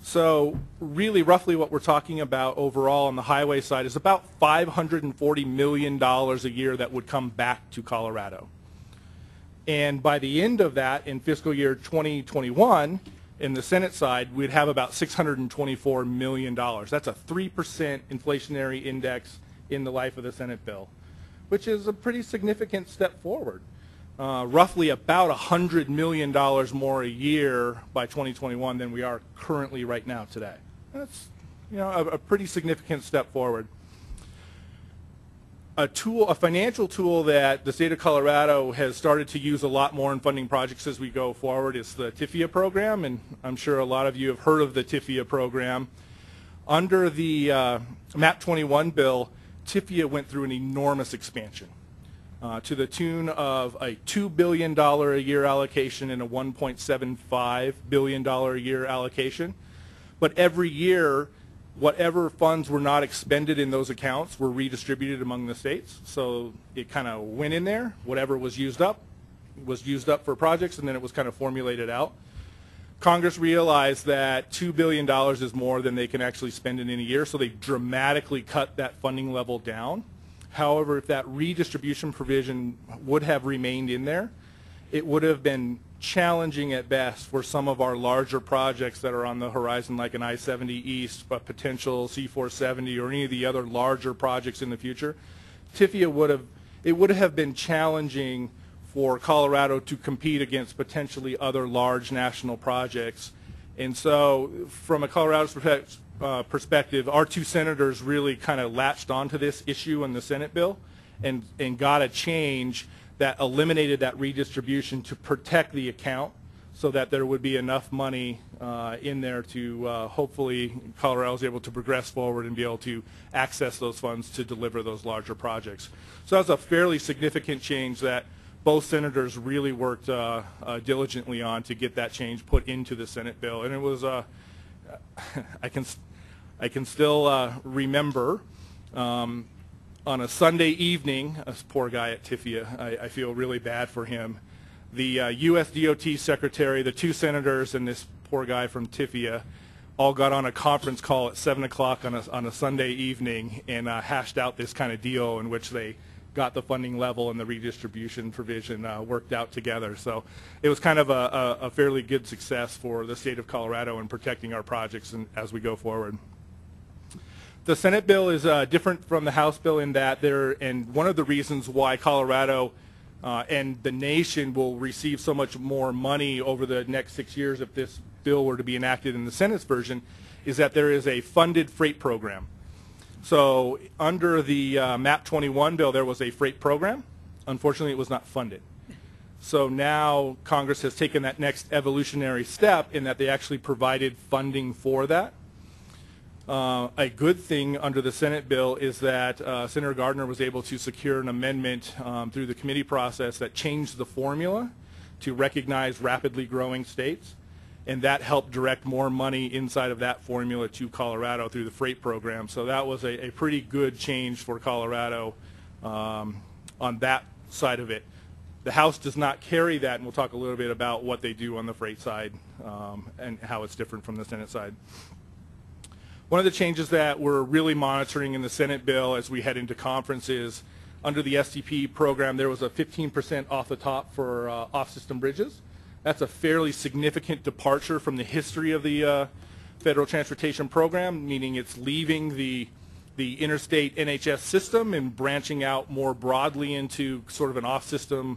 So really roughly what we're talking about overall on the highway side is about $540 million a year that would come back to Colorado. And by the end of that, in fiscal year 2021, in the Senate side, we'd have about $624 million. That's a 3% inflationary index in the life of the Senate bill, which is a pretty significant step forward. Uh, roughly about $100 million more a year by 2021 than we are currently right now today. That's you know, a, a pretty significant step forward a tool, a financial tool that the state of Colorado has started to use a lot more in funding projects as we go forward is the TIFIA program, and I'm sure a lot of you have heard of the TIFIA program. Under the uh, MAP 21 bill, TIFIA went through an enormous expansion uh, to the tune of a $2 billion a year allocation and a $1.75 billion a year allocation. But every year, whatever funds were not expended in those accounts were redistributed among the states. So it kind of went in there. Whatever was used up was used up for projects, and then it was kind of formulated out. Congress realized that $2 billion is more than they can actually spend in any year, so they dramatically cut that funding level down. However, if that redistribution provision would have remained in there, it would have been challenging at best for some of our larger projects that are on the horizon, like an I-70 East, but potential C-470, or any of the other larger projects in the future. TIFIA would have, it would have been challenging for Colorado to compete against potentially other large national projects. And so from a Colorado uh, perspective, our two senators really kind of latched onto this issue in the Senate bill and, and got a change that eliminated that redistribution to protect the account so that there would be enough money uh, in there to uh, hopefully Colorado is able to progress forward and be able to access those funds to deliver those larger projects. So that's a fairly significant change that both senators really worked uh, uh diligently on to get that change put into the Senate bill. And it was, uh, I can, I can still uh, remember um, on a Sunday evening, this poor guy at TIFIA, I, I feel really bad for him. The uh, U.S. DOT secretary, the two senators, and this poor guy from TIFIA all got on a conference call at 7 o'clock on a, on a Sunday evening and uh, hashed out this kind of deal in which they got the funding level and the redistribution provision uh, worked out together. So it was kind of a, a, a, fairly good success for the state of Colorado in protecting our projects and, as we go forward. The Senate bill is uh, different from the House bill in that there, and one of the reasons why Colorado uh, and the nation will receive so much more money over the next six years if this bill were to be enacted in the Senate's version is that there is a funded freight program. So under the uh, MAP 21 bill, there was a freight program. Unfortunately, it was not funded. So now Congress has taken that next evolutionary step in that they actually provided funding for that. Uh, a good thing under the Senate bill is that uh, Senator Gardner was able to secure an amendment um, through the committee process that changed the formula to recognize rapidly growing states, and that helped direct more money inside of that formula to Colorado through the freight program. So that was a, a pretty good change for Colorado um, on that side of it. The House does not carry that, and we'll talk a little bit about what they do on the freight side um, and how it's different from the Senate side. One of the changes that we're really monitoring in the Senate bill as we head into conferences, under the STP program, there was a 15% off the top for uh, off-system bridges. That's a fairly significant departure from the history of the uh, Federal Transportation Program, meaning it's leaving the the interstate NHS system and branching out more broadly into sort of an off-system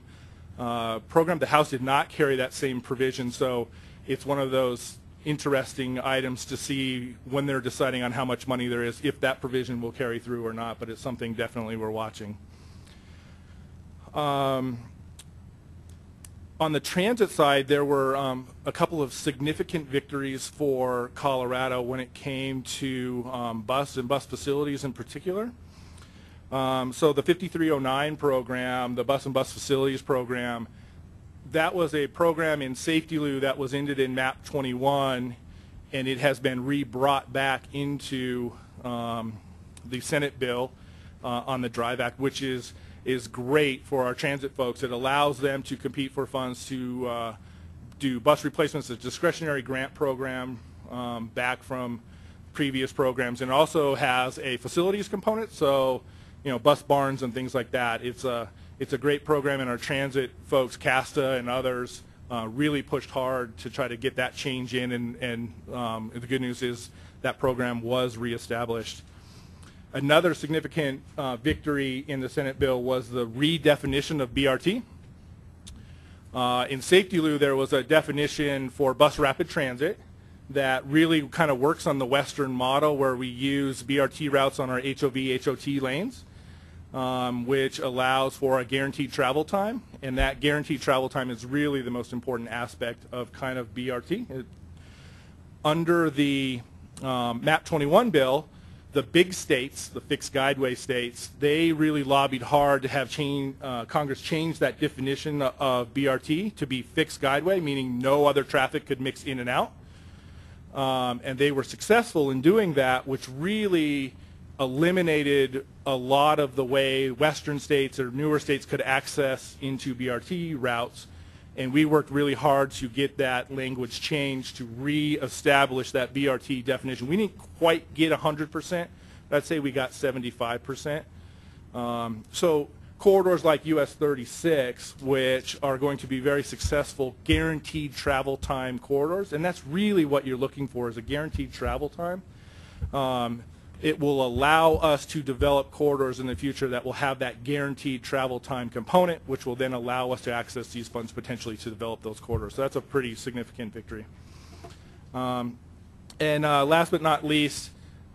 uh, program. The House did not carry that same provision, so it's one of those interesting items to see when they're deciding on how much money there is, if that provision will carry through or not, but it's something definitely we're watching. Um, on the transit side, there were um, a couple of significant victories for Colorado when it came to um, bus and bus facilities in particular. Um, so the 5309 program, the bus and bus facilities program, that was a program in SAFETEA-LU that was ended in MAP 21, and it has been re-brought back into um, the Senate bill uh, on the DRIVE Act, which is is great for our transit folks. It allows them to compete for funds to uh, do bus replacements, a discretionary grant program um, back from previous programs, and also has a facilities component. So, you know, bus barns and things like that. It's a it's a great program, and our transit folks, CASTA and others, uh, really pushed hard to try to get that change in. And, and um, the good news is that program was reestablished. Another significant uh, victory in the Senate bill was the redefinition of BRT. Uh, in SAFETEA-LU, there was a definition for bus rapid transit that really kind of works on the Western model where we use BRT routes on our HOV, HOT lanes, um, which allows for a guaranteed travel time. And that guaranteed travel time is really the most important aspect of kind of BRT. It, under the um, MAP 21 bill, the big states, the fixed guideway states, they really lobbied hard to have change, uh, Congress change that definition of BRT to be fixed guideway, meaning no other traffic could mix in and out. Um, and they were successful in doing that, which really eliminated a lot of the way western states or newer states could access into BRT routes. And we worked really hard to get that language changed to reestablish that BRT definition. We didn't quite get 100%, but I'd say we got 75%. Um, so corridors like US 36, which are going to be very successful, guaranteed travel time corridors, and that's really what you're looking for is a guaranteed travel time. Um, it will allow us to develop corridors in the future that will have that guaranteed travel time component, which will then allow us to access these funds potentially to develop those corridors. So that's a pretty significant victory. Um, and uh, last but not least,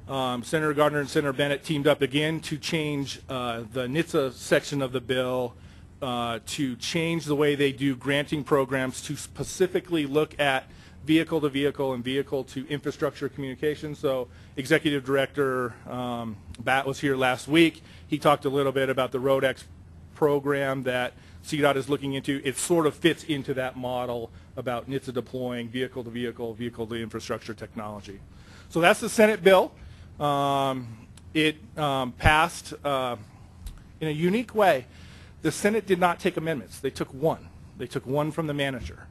um, Senator Gardner and Senator Bennet teamed up again to change uh, the NHTSA section of the bill uh, to change the way they do granting programs to specifically look at vehicle to vehicle and vehicle to infrastructure communication. So Executive Director um, Bhatt was here last week. He talked a little bit about the RoadX program that CDOT is looking into. It sort of fits into that model about NHTSA deploying vehicle to vehicle, vehicle to infrastructure technology. So that's the Senate bill. Um, it um, passed uh, in a unique way. The Senate did not take amendments. They took one. They took one from the manager.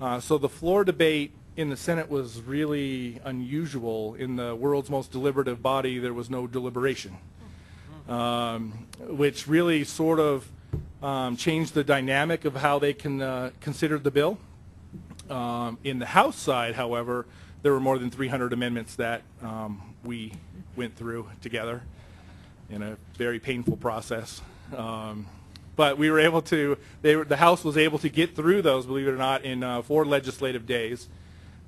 Uh, so the floor debate in the Senate was really unusual. In the world's most deliberative body, there was no deliberation, um, which really sort of um, changed the dynamic of how they can uh, consider the bill. Um, in the House side, however, there were more than 300 amendments that um, we went through together in a very painful process. Um, but we were able to, they were, the House was able to get through those, believe it or not, in uh, four legislative days.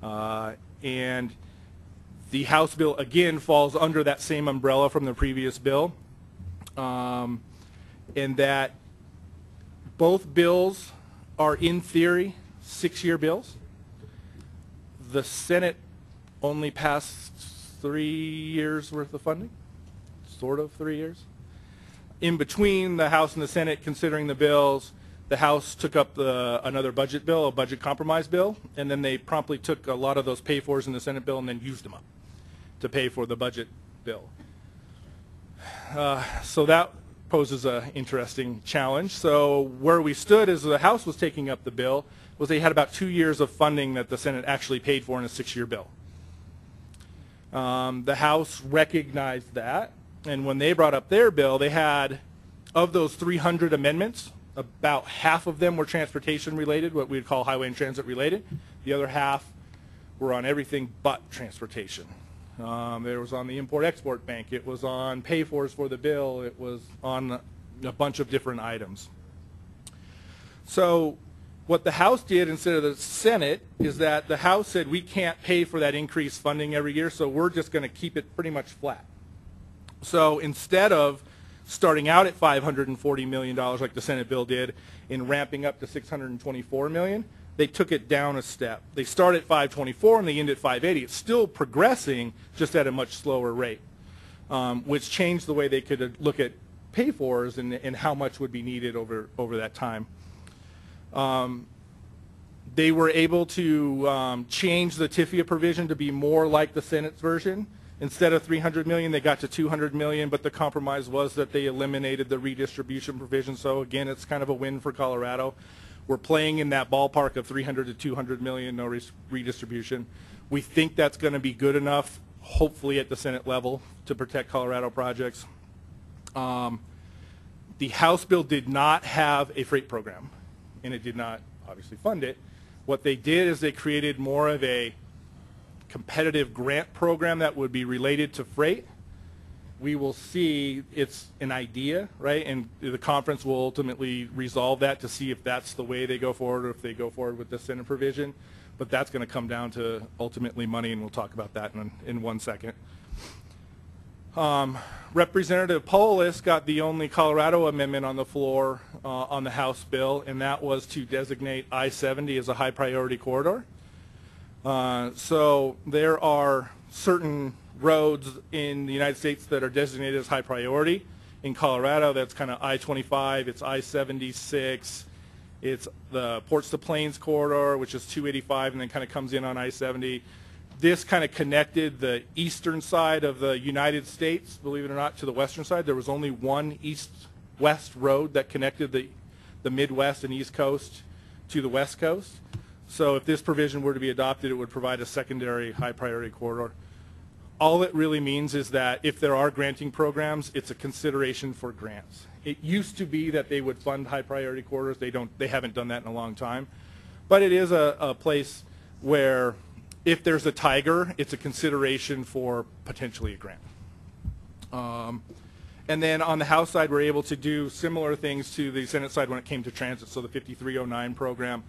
Uh, and the House bill, again, falls under that same umbrella from the previous bill. Um, in that both bills are, in theory, six-year bills. The Senate only passed three years worth of funding, sort of three years. In between the House and the Senate considering the bills, the House took up the, another budget bill, a budget compromise bill, and then they promptly took a lot of those pay-fors in the Senate bill and then used them up to pay for the budget bill. Uh, so that poses an interesting challenge. So where we stood as the House was taking up the bill was they had about two years of funding that the Senate actually paid for in a six-year bill. Um, the House recognized that, and when they brought up their bill, they had, of those 300 amendments, about half of them were transportation related, what we'd call highway and transit related. The other half were on everything but transportation. Um, it was on the Import-Export Bank. It was on pay-fors for the bill. It was on a bunch of different items. So what the House did instead of the Senate is that the House said we can't pay for that increased funding every year, so we're just going to keep it pretty much flat. So instead of starting out at $540 million like the Senate bill did and ramping up to 624 million, they took it down a step. They start at 524 and they end at 580. It's still progressing, just at a much slower rate, um, which changed the way they could look at pay-fors and, and how much would be needed over, over that time. Um, they were able to um, change the TIFIA provision to be more like the Senate's version. Instead of 300 million, they got to 200 million, but the compromise was that they eliminated the redistribution provision. So again, it's kind of a win for Colorado. We're playing in that ballpark of 300 to 200 million, no redistribution. We think that's going to be good enough, hopefully at the Senate level, to protect Colorado projects. Um, the House bill did not have a freight program, and it did not obviously fund it. What they did is they created more of a competitive grant program that would be related to freight. We will see, it's an idea, right? And the conference will ultimately resolve that to see if that's the way they go forward or if they go forward with the Senate provision. But that's going to come down to ultimately money, and we'll talk about that in, in one second. Um, Representative Polis got the only Colorado amendment on the floor uh, on the House bill, and that was to designate I-70 as a high priority corridor. Uh, so there are certain roads in the United States that are designated as high priority. In Colorado, that's kind of I-25, it's I-76, it's the Ports to Plains corridor, which is 285, and then kind of comes in on I-70 this kind of connected the eastern side of the United States, believe it or not, to the western side. There was only one east-west road that connected the, the Midwest and East Coast to the West Coast. So if this provision were to be adopted, it would provide a secondary high priority corridor. All it really means is that if there are granting programs, it's a consideration for grants. It used to be that they would fund high priority corridors. They don't. They haven't done that in a long time. But it is a, a place where if there's a TIGER, it's a consideration for potentially a grant. Um, and then on the House side, we're able to do similar things to the Senate side when it came to transit. So the 5309 program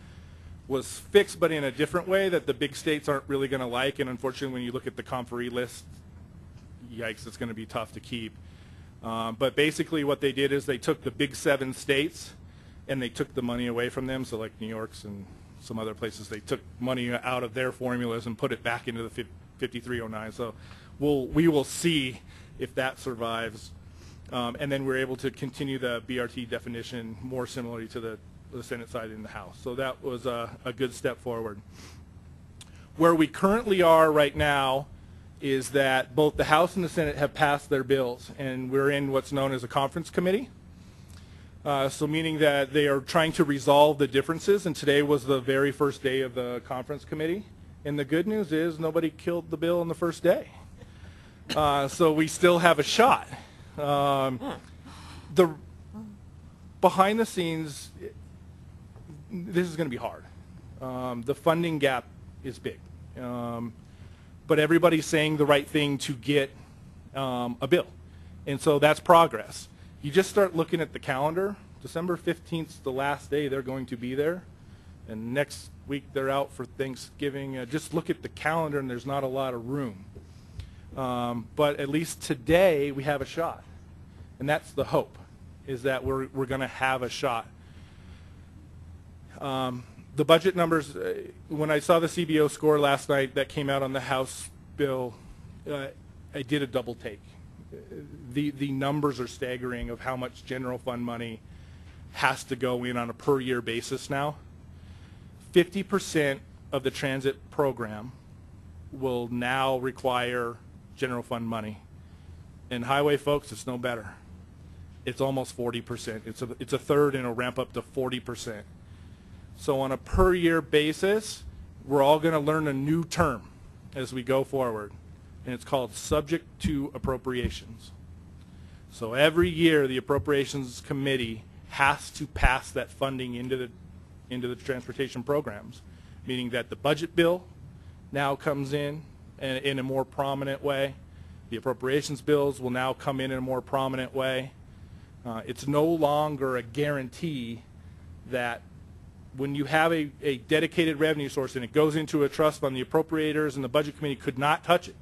was fixed, but in a different way that the big states aren't really going to like. And unfortunately, when you look at the conferee list, yikes, it's going to be tough to keep. Um, but basically what they did is they took the big seven states and they took the money away from them. So like New York's and some other places they took money out of their formulas and put it back into the 5309. So we'll, we will see if that survives. Um, and then we're able to continue the BRT definition more similarly to the, the Senate side in the House. So that was a, a good step forward. Where we currently are right now is that both the House and the Senate have passed their bills, and we're in what's known as a conference committee. Uh, so meaning that they are trying to resolve the differences, and today was the very first day of the conference committee. And the good news is nobody killed the bill on the first day. Uh, so we still have a shot. Um, the behind the scenes, this is going to be hard. Um, the funding gap is big, um, but everybody's saying the right thing to get um, a bill, and so that's progress you just start looking at the calendar. December 15th is the last day they're going to be there. And next week they're out for Thanksgiving. Uh, just look at the calendar and there's not a lot of room. Um, but at least today we have a shot. And that's the hope, is that we're, we're going to have a shot. Um, the budget numbers, uh, when I saw the CBO score last night that came out on the House bill, uh, I did a double take the, the numbers are staggering of how much general fund money has to go in on a per year basis now. 50% of the transit program will now require general fund money. And highway folks, it's no better. It's almost 40%. It's a, it's a third and it'll ramp up to 40%. So on a per year basis, we're all going to learn a new term as we go forward and it's called subject to appropriations. So every year the appropriations committee has to pass that funding into the into the transportation programs, meaning that the budget bill now comes in in, a more prominent way. The appropriations bills will now come in in a more prominent way. Uh, it's no longer a guarantee that when you have a, a dedicated revenue source and it goes into a trust fund, the appropriators and the budget committee could not touch it.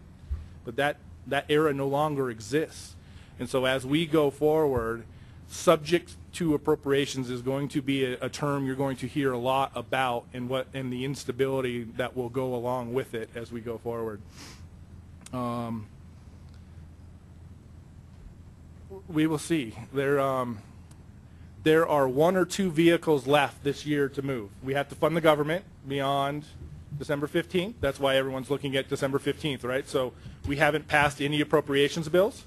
But that, that era no longer exists. And so as we go forward, subject to appropriations is going to be a, a, term you're going to hear a lot about and what and the instability that will go along with it as we go forward. Um, we will see. There, um, there are one or two vehicles left this year to move. We have to fund the government beyond December 15th. That's why everyone's looking at December 15th, right? So we haven't passed any appropriations bills.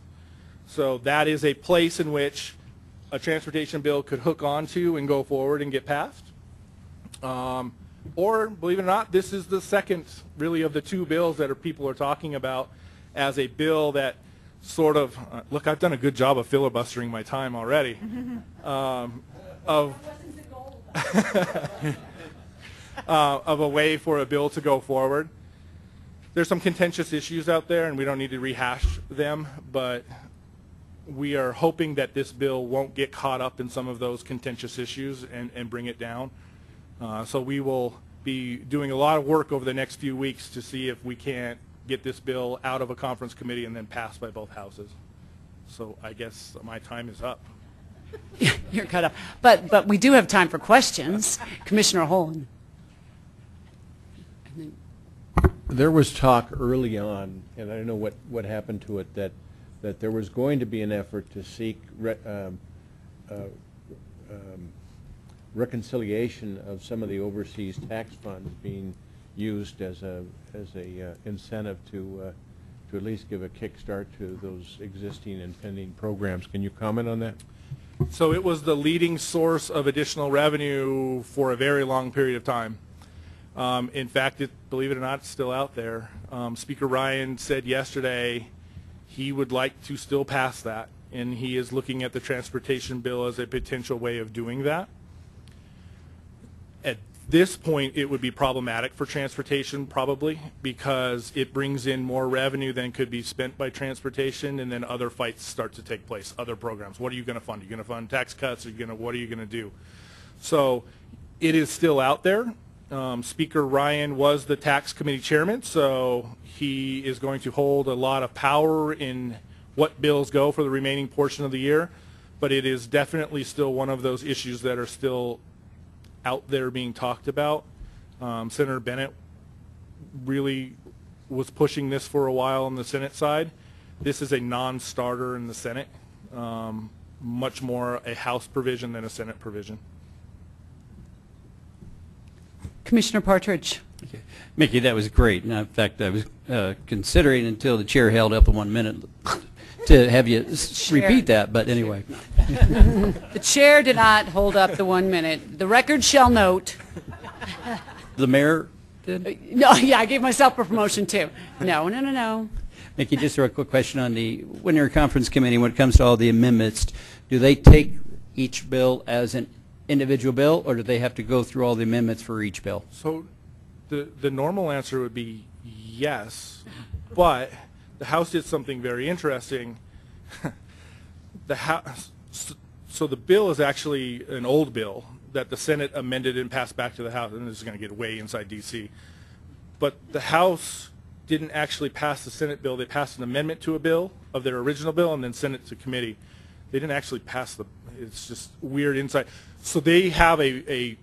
So that is a place in which a transportation bill could hook onto and go forward and get passed. Um, Or, believe it or not, this is the second, really, of the two bills that are, people are talking about as a bill that sort of, uh, look, I've done a good job of filibustering my time already, um, of, uh, of a way for a bill to go forward. There's some contentious issues out there, and we don't need to rehash them, but we are hoping that this bill won't get caught up in some of those contentious issues and, and bring it down. Uh, so we will be doing a lot of work over the next few weeks to see if we can't get this bill out of a conference committee and then passed by both houses. So I guess my time is up. You're cut up. But, but we do have time for questions. Commissioner Holland. There was talk early on, and I don't know what, what happened to it, that, that there was going to be an effort to seek re, um, uh, um, reconciliation of some of the overseas tax funds being used as a, as a uh, incentive to, uh, to at least give a kickstart to those existing and pending programs. Can you comment on that? So it was the leading source of additional revenue for a very long period of time. Um, in fact, it, believe it or not, it's still out there. Um, Speaker Ryan said yesterday he would like to still pass that, and he is looking at the transportation bill as a potential way of doing that. This point, it would be problematic for transportation probably because it brings in more revenue than could be spent by transportation, and then other fights start to take place, other programs. What are you going to fund? Are you going to fund tax cuts? Are you going to, what are you going to do? So it is still out there. Um, Speaker Ryan was the tax committee chairman, so he is going to hold a lot of power in what bills go for the remaining portion of the year. But it is definitely still one of those issues that are still out there being talked about. Um, Senator Bennet really was pushing this for a while on the Senate side. This is a non-starter in the Senate, um, much more a House provision than a Senate provision. Commissioner Partridge. Mickey, that was great. And in fact, I was uh, considering until the chair held up the one minute to have you s- repeat that, but anyway. The chair did not hold up the one minute. The record shall note. The mayor did? No, yeah, I gave myself a promotion too. No, no, no, no. Mickey, just a real quick question on the Winter Conference Committee, when it comes to all the amendments, do they take each bill as an individual bill, or do they have to go through all the amendments for each bill? So the, the normal answer would be yes, but the House did something very interesting. the House, so the bill is actually an old bill that the Senate amended and passed back to the House, and this is going to get way inside D.C. But the House didn't actually pass the Senate bill. They passed an amendment to a bill of their original bill and then sent it to committee. They didn't actually pass the, it's just weird insight. So they have a, a,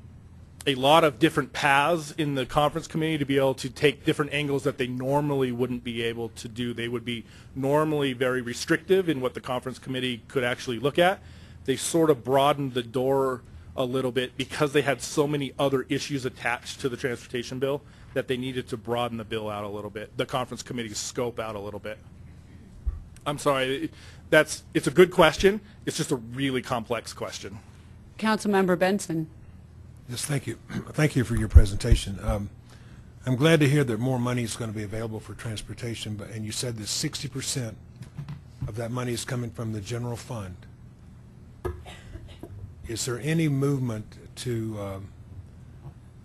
a lot of different paths in the conference committee to be able to take different angles that they normally wouldn't be able to do. They would be normally very restrictive in what the conference committee could actually look at. They sort of broadened the door a little bit because they had so many other issues attached to the transportation bill that they needed to broaden the bill out a little bit, the conference committee's scope out a little bit. I'm sorry, that's, it's a good question. It's just a really complex question. Councilmember Benson. Yes, thank you. Thank you for your presentation. Um, I'm glad to hear that more money is going to be available for transportation, but, and you said that 60% of that money is coming from the general fund. Is there any movement to um,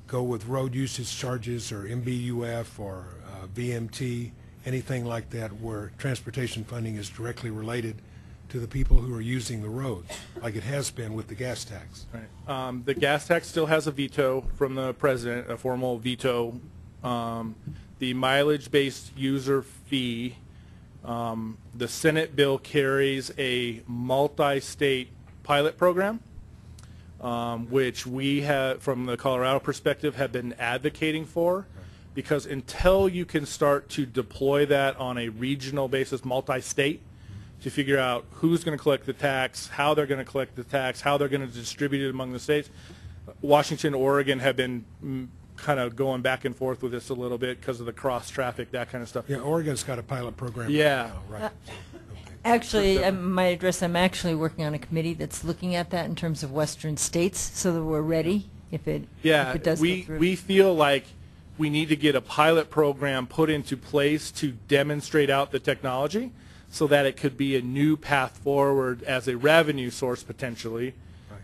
go with road usage charges or MBUF or uh, VMT, anything like that where transportation funding is directly related to the people who are using the roads, like it has been with the gas tax? Right. Um, the gas tax still has a veto from the president, a formal veto. Um, the mileage-based user fee, um, the Senate bill carries a multi-state pilot program, um, which we have, from the Colorado perspective, have been advocating for. Because until you can start to deploy that on a regional basis, multi-state, to figure out who's going to collect the tax, how they're going to collect the tax, how they're going to distribute it among the states. Washington, Oregon have been mm, kind of going back and forth with this a little bit because of the cross traffic, that kind of stuff. Yeah, Oregon's got a pilot program. right Yeah. now, Right. Actually, I might address, I'm actually working on a committee that's looking at that in terms of western states, so that we're ready if it, Yeah, if it does we, go through. we feel like we need to get a pilot program put into place to demonstrate out the technology so that it could be a new path forward as a revenue source potentially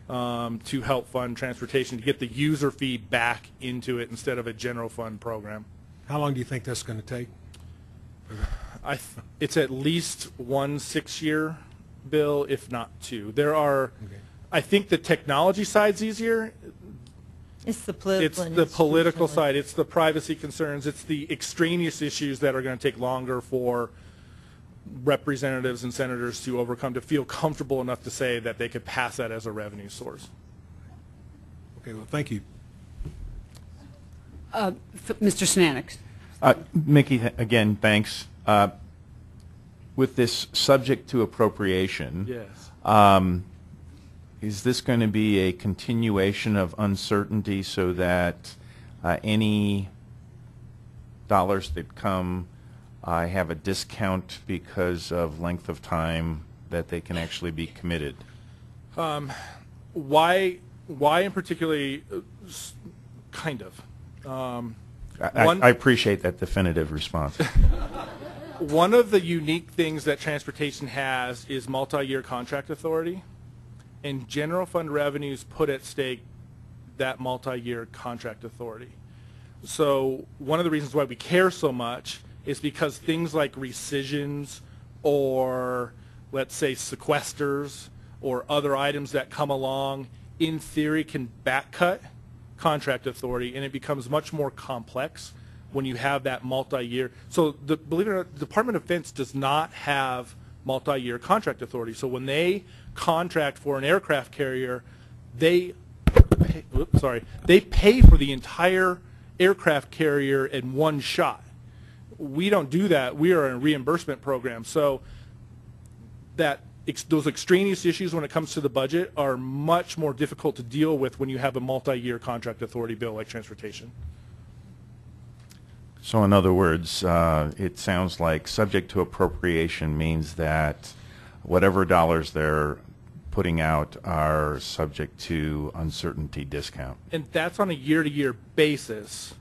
um, to help fund transportation, to get the user fee back into it instead of a general fund program. How long do you think that's going to take? I, th- it's at least one six-year bill, if not two. There are, I think the technology side's easier. It's the political. It's the political side, it's the privacy concerns, it's the extraneous issues that are going to take longer for representatives and senators to overcome, to feel comfortable enough to say that they could pass that as a revenue source. Okay, well, thank you. Uh, Mr. Snanick. Uh, Mickey, again, thanks. Uh, With this subject to appropriation. Yes. um, Is this going to be a continuation of uncertainty so that uh, any dollars that come uh, have a discount because of length of time that they can actually be committed? Um, why, why in particularly, uh, kind of. Um, I- one- I I appreciate that definitive response. One of the unique things that transportation has is multi-year contract authority, and general fund revenues put at stake that multi-year contract authority. So one of the reasons why we care so much is because things like rescissions or let's say sequesters or other items that come along in theory can backcut contract authority and it becomes much more complex when you have that multi-year. So the, believe it or not, the Department of Defense does not have multi-year contract authority. So when they contract for an aircraft carrier, they pay, oops, sorry, they pay for the entire aircraft carrier in one shot. We don't do that. We are a reimbursement program. So that ex- those extraneous issues when it comes to the budget are much more difficult to deal with when you have a multi-year contract authority bill like transportation. So in other words, uh, it sounds like subject to appropriation means that whatever dollars they're putting out are subject to uncertainty discount. and that's on a year-to-year basis.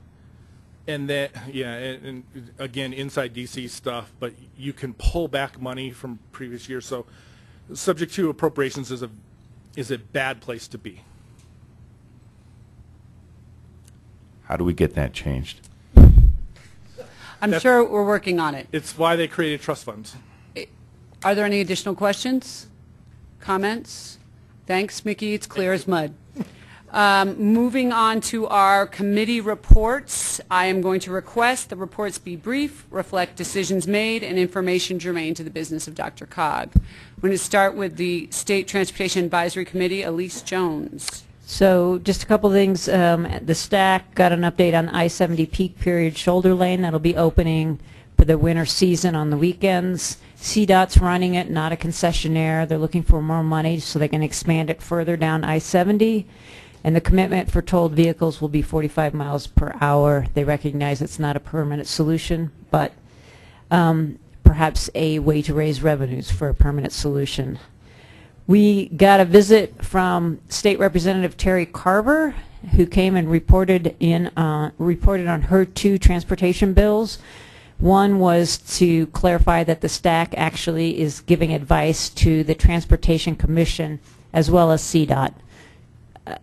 And that, yeah, and, and again, inside DC stuff, but you can pull back money from previous years. So, subject to appropriations is a is a bad place to be. How do we get that changed? I'm That's- sure we're working on it. It's why they created trust funds. Are there any additional questions? Comments? Thanks, Mickey. It's clear as mud. Um, Moving on to our committee reports, I am going to request the reports be brief, reflect decisions made, and information germane to the business of Dr. Cog. We're going to start with the State Transportation Advisory Committee, Elise Jones. So just a couple things. Um, the STAC got an update on I-70 peak period shoulder lane. That'll be opening for the winter season on the weekends. CDOT's running it, not a concessionaire. They're looking for more money so they can expand it further down I-70. And the commitment for tolled vehicles will be 45 miles per hour. They recognize it's not a permanent solution, but um, perhaps a way to raise revenues for a permanent solution. We got a visit from State Representative Terri Carver, who came and reported in uh, reported on her two transportation bills. One was to clarify that the stack actually is giving advice to the Transportation Commission as well as CDOT.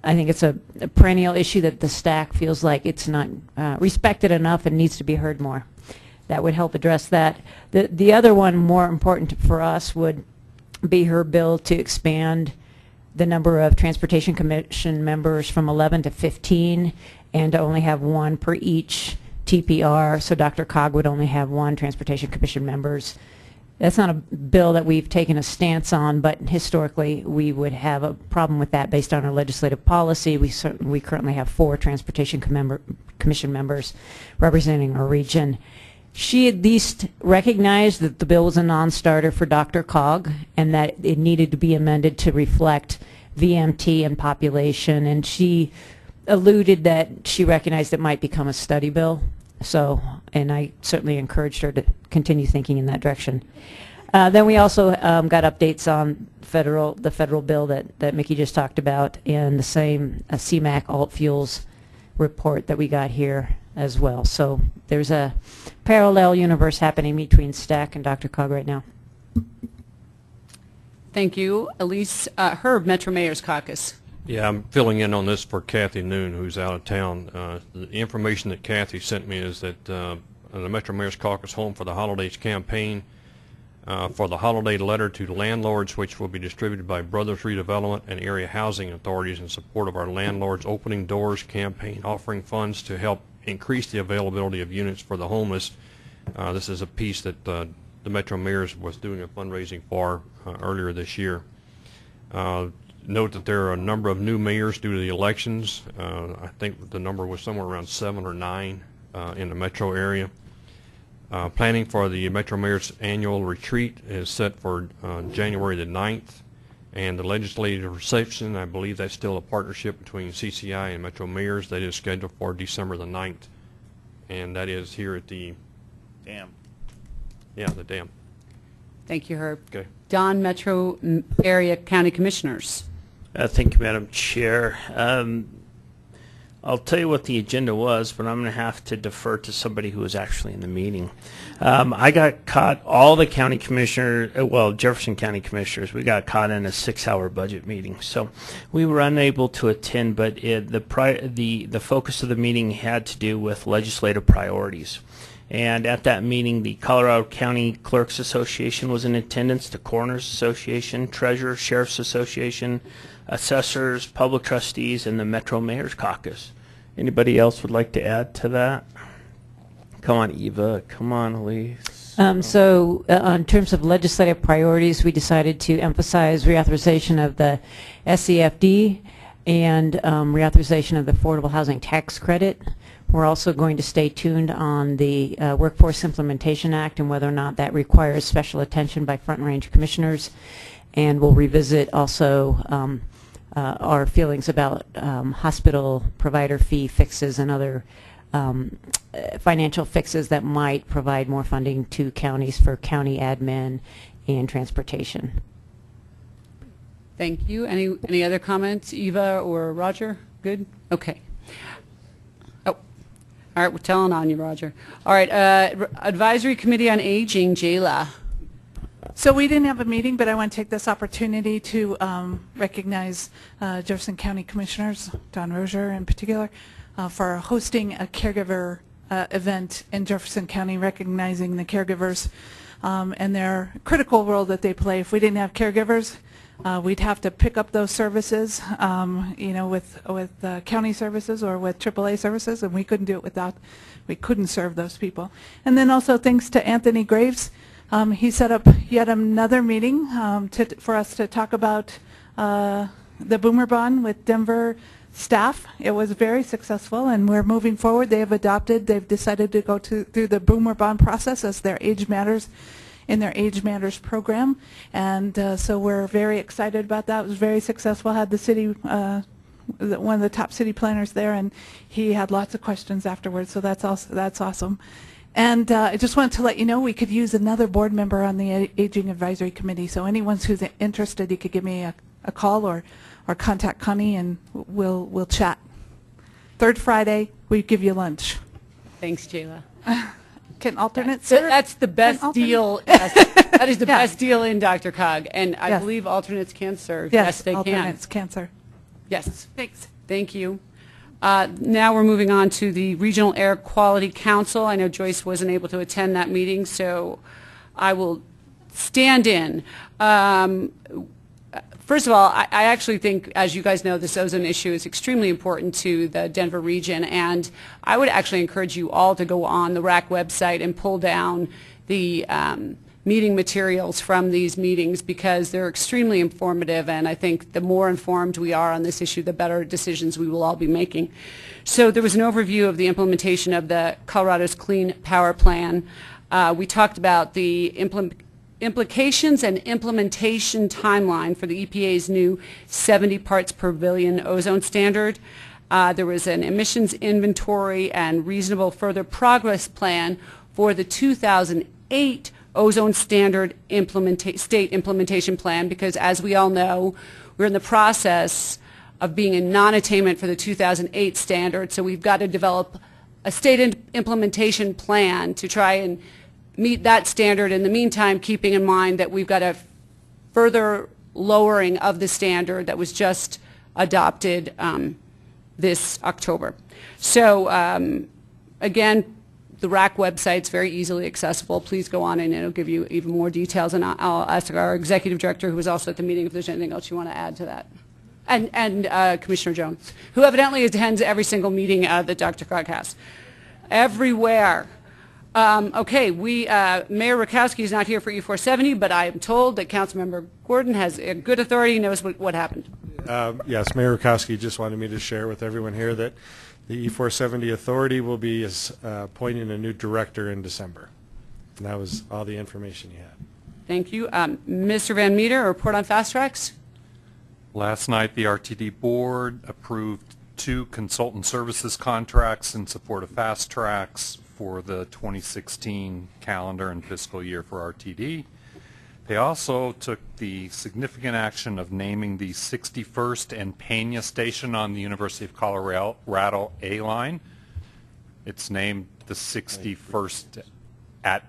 I think it's a, a perennial issue that the STAC feels like it's not uh, respected enough and needs to be heard more. That would help address that. The the other one, more important for us, would be her bill to expand the number of Transportation Commission members from 11 to 15 and to only have one per each TPR, so Dr. Cog would only have one Transportation Commission members. That's not a bill that we've taken a stance on, but historically, we would have a problem with that based on our legislative policy. We certainly, we currently have four Transportation Commember- Commission members representing our region. She at least recognized that the bill was a non-starter for Dr. Cog and that it needed to be amended to reflect VMT and population. And she alluded that she recognized it might become a study bill. So, and I certainly encouraged her to continue thinking in that direction. Uh, Then we also um, got updates on federal, the federal bill that, that Mickey just talked about, and the same uh, CMAQ alt fuels report that we got here as well. So there's a parallel universe happening between STAC and Dr. Cog right now. Thank you. Elise, uh, Herb, Metro Mayor's Caucus. Yeah, I'm filling in on this for Cathy Noon, who's out of town. Uh, The information that Cathy sent me is that uh, the Metro Mayor's Caucus Home for the Holidays campaign uh, for the holiday letter to landlords, which will be distributed by Brothers Redevelopment and area housing authorities in support of our Landlords Opening Doors campaign, offering funds to help increase the availability of units for the homeless. Uh, This is a piece that uh, the Metro Mayor's was doing a fundraising for uh, earlier this year. Note that there are a number of new mayors due to the elections. Uh, I think the number was somewhere around seven or nine uh, in the metro area. Uh, Planning for the Metro Mayor's annual retreat is set for uh, January the 9th, and the legislative reception, I believe that's still a partnership between CCI and Metro Mayors. That is scheduled for December the 9th, and that is here at the, Damn. yeah, the dam. Thank you, Herb. Okay. Don, Metro Area County Commissioners. Uh, Thank you, Madam Chair. Um, I'll tell you what the agenda was, but I'm going to have to defer to somebody who was actually in the meeting. Um, I got caught, all the county commissioner, uh, well, Jefferson County commissioners, we got caught in a six-hour budget meeting. So we were unable to attend, but it, the, pri- the, the focus of the meeting had to do with legislative priorities. And at that meeting, the Colorado County Clerks Association was in attendance, the Coroners Association, Treasurer, Sheriff's Association, assessors, public trustees, and the Metro Mayor's Caucus. Anybody else would like to add to that? Come on, Eva. Come on, Elise. Um, So, uh, in terms of legislative priorities, we decided to emphasize reauthorization of the SCFD and um, reauthorization of the Affordable Housing Tax Credit. We're also going to stay tuned on the uh, Workforce Implementation Act and whether or not that requires special attention by Front Range Commissioners. And we'll revisit also um, uh, our feelings about um, hospital provider fee fixes and other um, financial fixes that might provide more funding to counties for county admin and transportation. Thank you. Any, any other comments, Eva or Roger? Good? Okay. Oh, all right, we're telling on you, Roger. All right, uh, Advisory Committee on Aging, Jayla. So we didn't have a meeting, but I want to take this opportunity to um, recognize uh, Jefferson County Commissioners, Don Rosier in particular, uh, for hosting a caregiver uh, event in Jefferson County, recognizing the caregivers um, and their critical role that they play. If we didn't have caregivers, uh, we'd have to pick up those services, um, you know, with with uh, county services or with AAA services, and we couldn't do it without. We couldn't serve those people. And then also thanks to Anthony Graves. Um, he set up yet another meeting um, to, for us to talk about uh, the Boomer Bond with Denver staff. It was very successful, and we're moving forward. They have adopted, they've decided to go to, through the Boomer Bond process as their Age Matters, in their Age Matters program. And uh, so we're very excited about that. It was very successful. Had the city, uh, one of the top city planners there, and he had lots of questions afterwards. So that's also that's awesome. And uh, I just wanted to let you know we could use another board member on the Aging Advisory Committee. So anyone who's interested, you could give me a, a call or, or contact Connie, and we'll we'll chat. Third Friday, we give you lunch. Thanks, Jayla. Can alternates Th- serve? That's the best deal. yes. That is the Yeah. best deal in Dr. Cog, and I Yes. believe alternates can serve. Yes, they can. alternates can serve. Yes. Thanks. Thank you. Uh, Now we're moving on to the Regional Air Quality Council. I know Joyce wasn't able to attend that meeting, so I will stand in. Um, First of all, I I actually think, as you guys know, this ozone issue is extremely important to the Denver region, and I would actually encourage you all to go on the RAC website and pull down the um, meeting materials from these meetings because they're extremely informative, and I think the more informed we are on this issue, the better decisions we will all be making. So there was an overview of the implementation of the Colorado's Clean Power Plan. Uh, We talked about the implications and implementation timeline for the EPA's new 70 parts per billion ozone standard. Uh, There was an emissions inventory and reasonable further progress plan for the 2008 ozone standard implementa- state implementation plan, because as we all know, we're in the process of being in non-attainment for the 2008 standard, so we've got to develop a state implementation plan to try and meet that standard. In the meantime, keeping in mind that we've got a further lowering of the standard that was just adopted um, this October. So um, again, the RAC website's very easily accessible. Please go on and it'll give you even more details. And I'll- ask our executive director, who was also at the meeting, if there's anything else you want to add to that. And, and uh, Commissioner Jones, who evidently attends every single meeting uh, that Dr. Cog has. Everywhere. Um, Okay, we, uh, Mayor Rakowski is not here for E470, but I am told that Councilmember Gordon has a good authority, knows what, what happened. Um, Yes, Mayor Rakowski just wanted me to share with everyone here that the E470 Authority will be uh, appointing a new director in December. And that was all the information you had. Thank you. Um, Mr. Van Meter, a report on FasTracks? Last night, the RTD Board approved two consultant services contracts in support of FasTracks for the 2016 calendar and fiscal year for RTD. They also took the significant action of naming the 61st and Pena Station on the University of Colorado A line. It's named the 61st at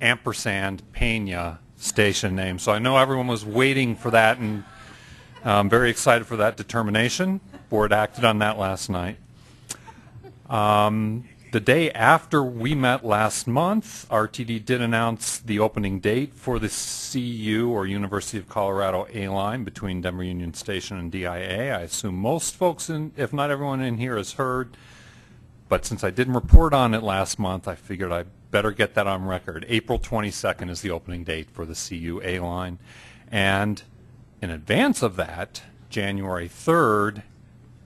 ampersand Pena station name. So I know everyone was waiting for that and I'm very excited for that determination. Board acted on that last night. Um, the day after we met last month, RTD did announce the opening date for the CU or University of Colorado A line between Denver Union Station and DIA. I assume most folks, in, if not everyone in here, has heard. But since I didn't report on it last month, I figured I better get that on record. April 22nd is the opening date for the CU A line. And in advance of that, January 3rd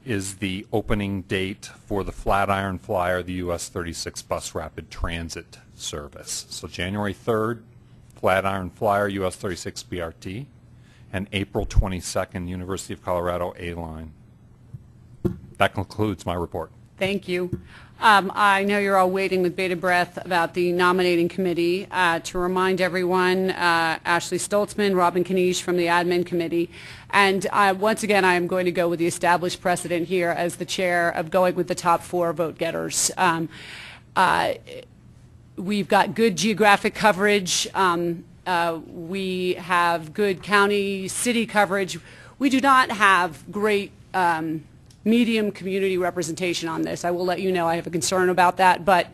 is the opening date for the Flatiron Flyer, the US 36 bus rapid transit service. So January 3rd, Flatiron Flyer, US 36 BRT, and April 22nd, University of Colorado A line. That concludes my report. Thank you. Um, I know you're all waiting with bated breath about the nominating committee. Uh, To remind everyone, uh, Ashley Stolzman, Robin Kniech from the admin committee, and once again, I am going to go with the established precedent here as the chair of going with the top four vote getters. Um, uh, We've got good geographic coverage. Um, uh, We have good county, city coverage. We do not have great um, medium community representation on this. I will let you know I have a concern about that, but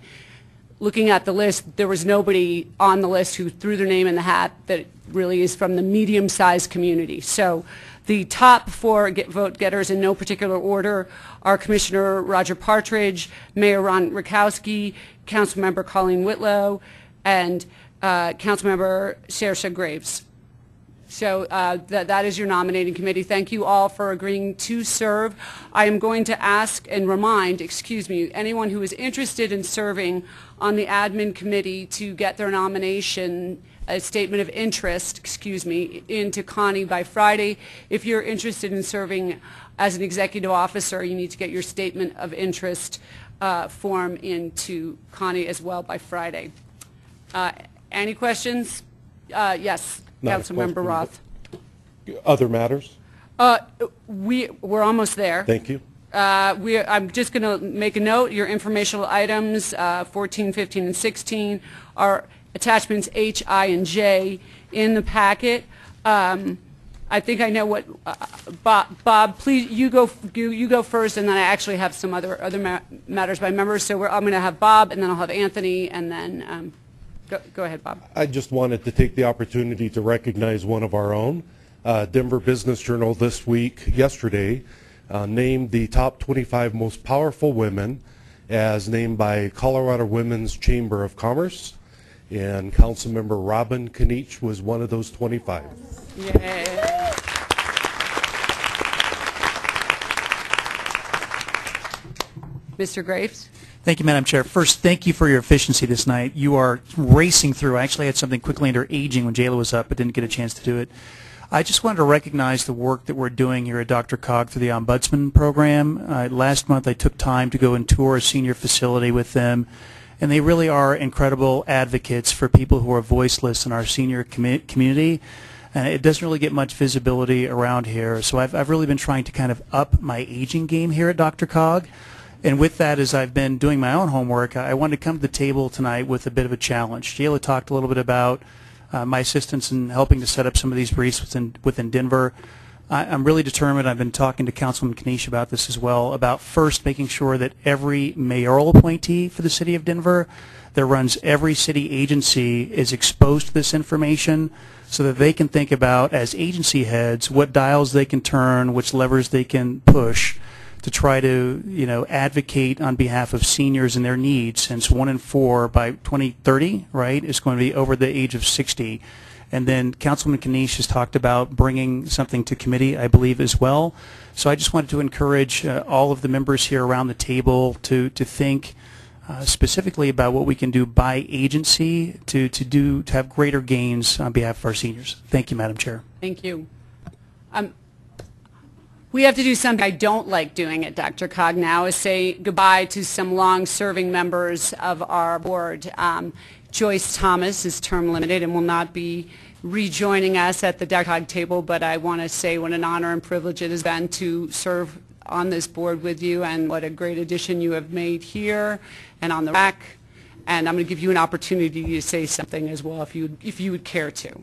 looking at the list, there was nobody on the list who threw their name in the hat that really is from the medium-sized community. So the top four get vote getters in no particular order are Commissioner Roger Partridge, Mayor Ron Rakowski, Councilmember Colleen Whitlow, and uh, Councilmember Saoirse Graves. So uh, that that is your nominating committee. Thank you all for agreeing to serve. I am going to ask and remind, excuse me, anyone who is interested in serving on the admin committee to get their nomination, a statement of interest, excuse me, into Connie by Friday. If you're interested in serving as an executive officer, you need to get your statement of interest uh, form into Connie as well by Friday. Uh, Any questions? Uh, Yes, Not a Councilmember question. Roth. Other matters? Uh, we, we're almost there. Thank you. Uh, we, I'm just going to make a note, your informational items, uh, 14, 15, and 16 are attachments H, I, and J in the packet. Um, I think I know what, uh, Bob, Bob, please, you go, you, you go first, and then I actually have some other, other ma- matters by members, so we're, I'm going to have Bob, and then I'll have Anthony, and then, um, go, go ahead, Bob. I just wanted to take the opportunity to recognize one of our own. Uh, Denver Business Journal this week, yesterday, uh, named the top 25 most powerful women as named by Colorado Women's Chamber of Commerce. And Councilmember Robin Kniech was one of those 25. Yay. Mr. Graves? Thank you, Madam Chair. First, thank you for your efficiency this night. You are racing through. I actually had something quickly under aging when Jayla was up, but didn't get a chance to do it. I just wanted to recognize the work that we're doing here at Dr. Cog through the Ombudsman program. Uh, last month, I took time to go and tour a senior facility with them and they really are incredible advocates for people who are voiceless in our senior commu- community. And it doesn't really get much visibility around here. So I've, I've really been trying to kind of up my aging game here at Dr. Cog. And with that, as I've been doing my own homework, I wanted to come to the table tonight with a bit of a challenge. Jayla talked a little bit about uh, my assistance in helping to set up some of these briefs within, within Denver. I, I'm really determined, I've been talking to Councilman Kniech about this as well, about first making sure that every mayoral appointee for the city of Denver that runs every city agency is exposed to this information so that they can think about, as agency heads, what dials they can turn, which levers they can push to try to, you know, advocate on behalf of seniors and their needs, since one in four by 2030, right, is going to be over the age of 60. And then Councilman Kniech has talked about bringing something to committee, I believe, as well. So I just wanted to encourage uh, all of the members here around the table to, to think uh, specifically about what we can do by agency to, to do to have greater gains on behalf of our seniors. Thank you, Madam Chair. Thank you. Um, we have to do something I don't like doing at Dr. Cog now is say goodbye to some long-serving members of our board. Um, Joyce Thomas is term limited and will not be rejoining us at the Dr. Cog table, but I want to say what an honor and privilege it has been to serve on this board with you and what a great addition you have made here and on the rack. And I'm going to give you an opportunity to say something as well if you, if you would care to.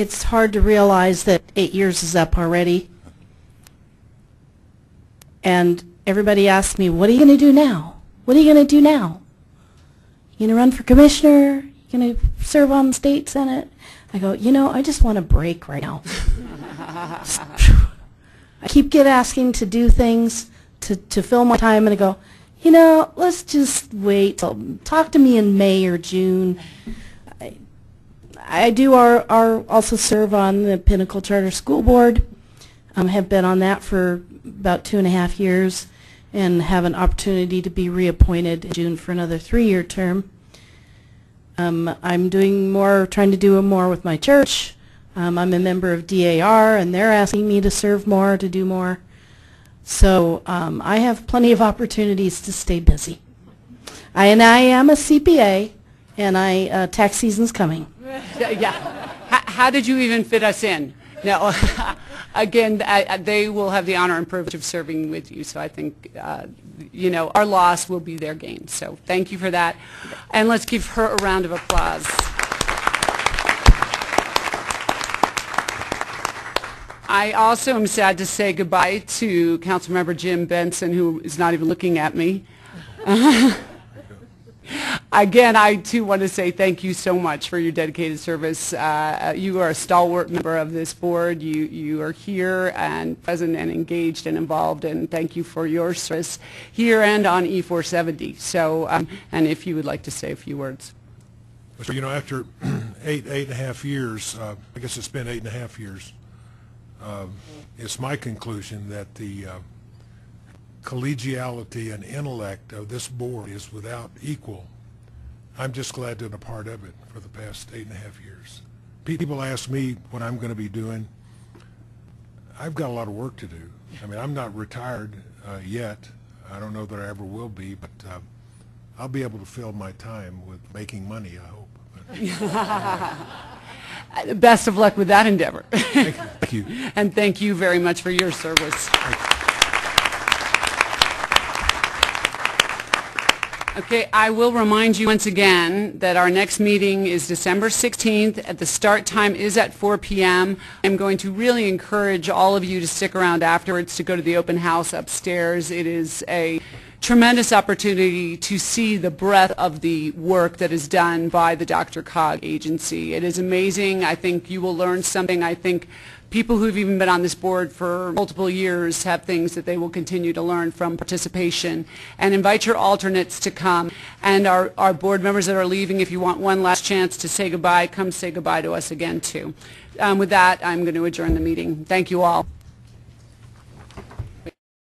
It's hard to realize that eight years is up already. And everybody asks me, what are you going to do now? What are you going to do now? You going to run for commissioner? You going to serve on the state senate? I go, you know, I just want a break right now. I keep get asking to do things to, to fill my time, and I go, you know, let's just wait. Talk to me in May or June. I, do our also serve on the Pinnacle Charter School Board. Um, have been on that for about two and a half years and have an opportunity to be reappointed in June for another three-year term. Um, I'm doing more, trying to do more with my church. Um, I'm a member of DAR, and they're asking me to serve more, to do more. So um, I have plenty of opportunities to stay busy. I, and I am a CPA, and I uh, tax season's coming. yeah. How, how did you even fit us in? No. Again, I- they will have the honor and privilege of serving with you, so I think, uh, you know, our loss will be their gain. So thank you for that. And let's give her a round of applause. I also am sad to say goodbye to Councilmember Jim Benson, who is not even looking at me. Again, I too want to say thank you so much for your dedicated service. Uh, you are a stalwart member of this board. You, you are here and present and engaged and involved, and thank you for your service here and on E470. So, um, and if you would like to say a few words. So, you know, after eight, eight and a half years, uh, I guess it's been eight and a half years, um, it's my conclusion that the uh, collegiality and intellect of this board is without equal. I'm just glad to be a part of it for the past eight and a half years. People ask me what I'm going to be doing. I've got a lot of work to do. I mean, I'm not retired uh, yet. I don't know that I ever will be, but uh, I'll be able to fill my time with making money, I hope. Best of luck with that endeavor. Thank you. and thank you very much for your service. Okay, I will remind you once again that our next meeting is December 16th. At the start time is at 4 p.m. I'm going to really encourage all of you to stick around afterwards to go to the open house upstairs. It is a tremendous opportunity to see the breadth of the work that is done by the Dr. Cog agency. It is amazing. I think you will learn something. I think people who've even been on this board for multiple years have things that they will continue to learn from participation. And invite your alternates to come. And our, our board members that are leaving, if you want one last chance to say goodbye, come say goodbye to us again too. Um, with that, I'm going to adjourn the meeting. Thank you all.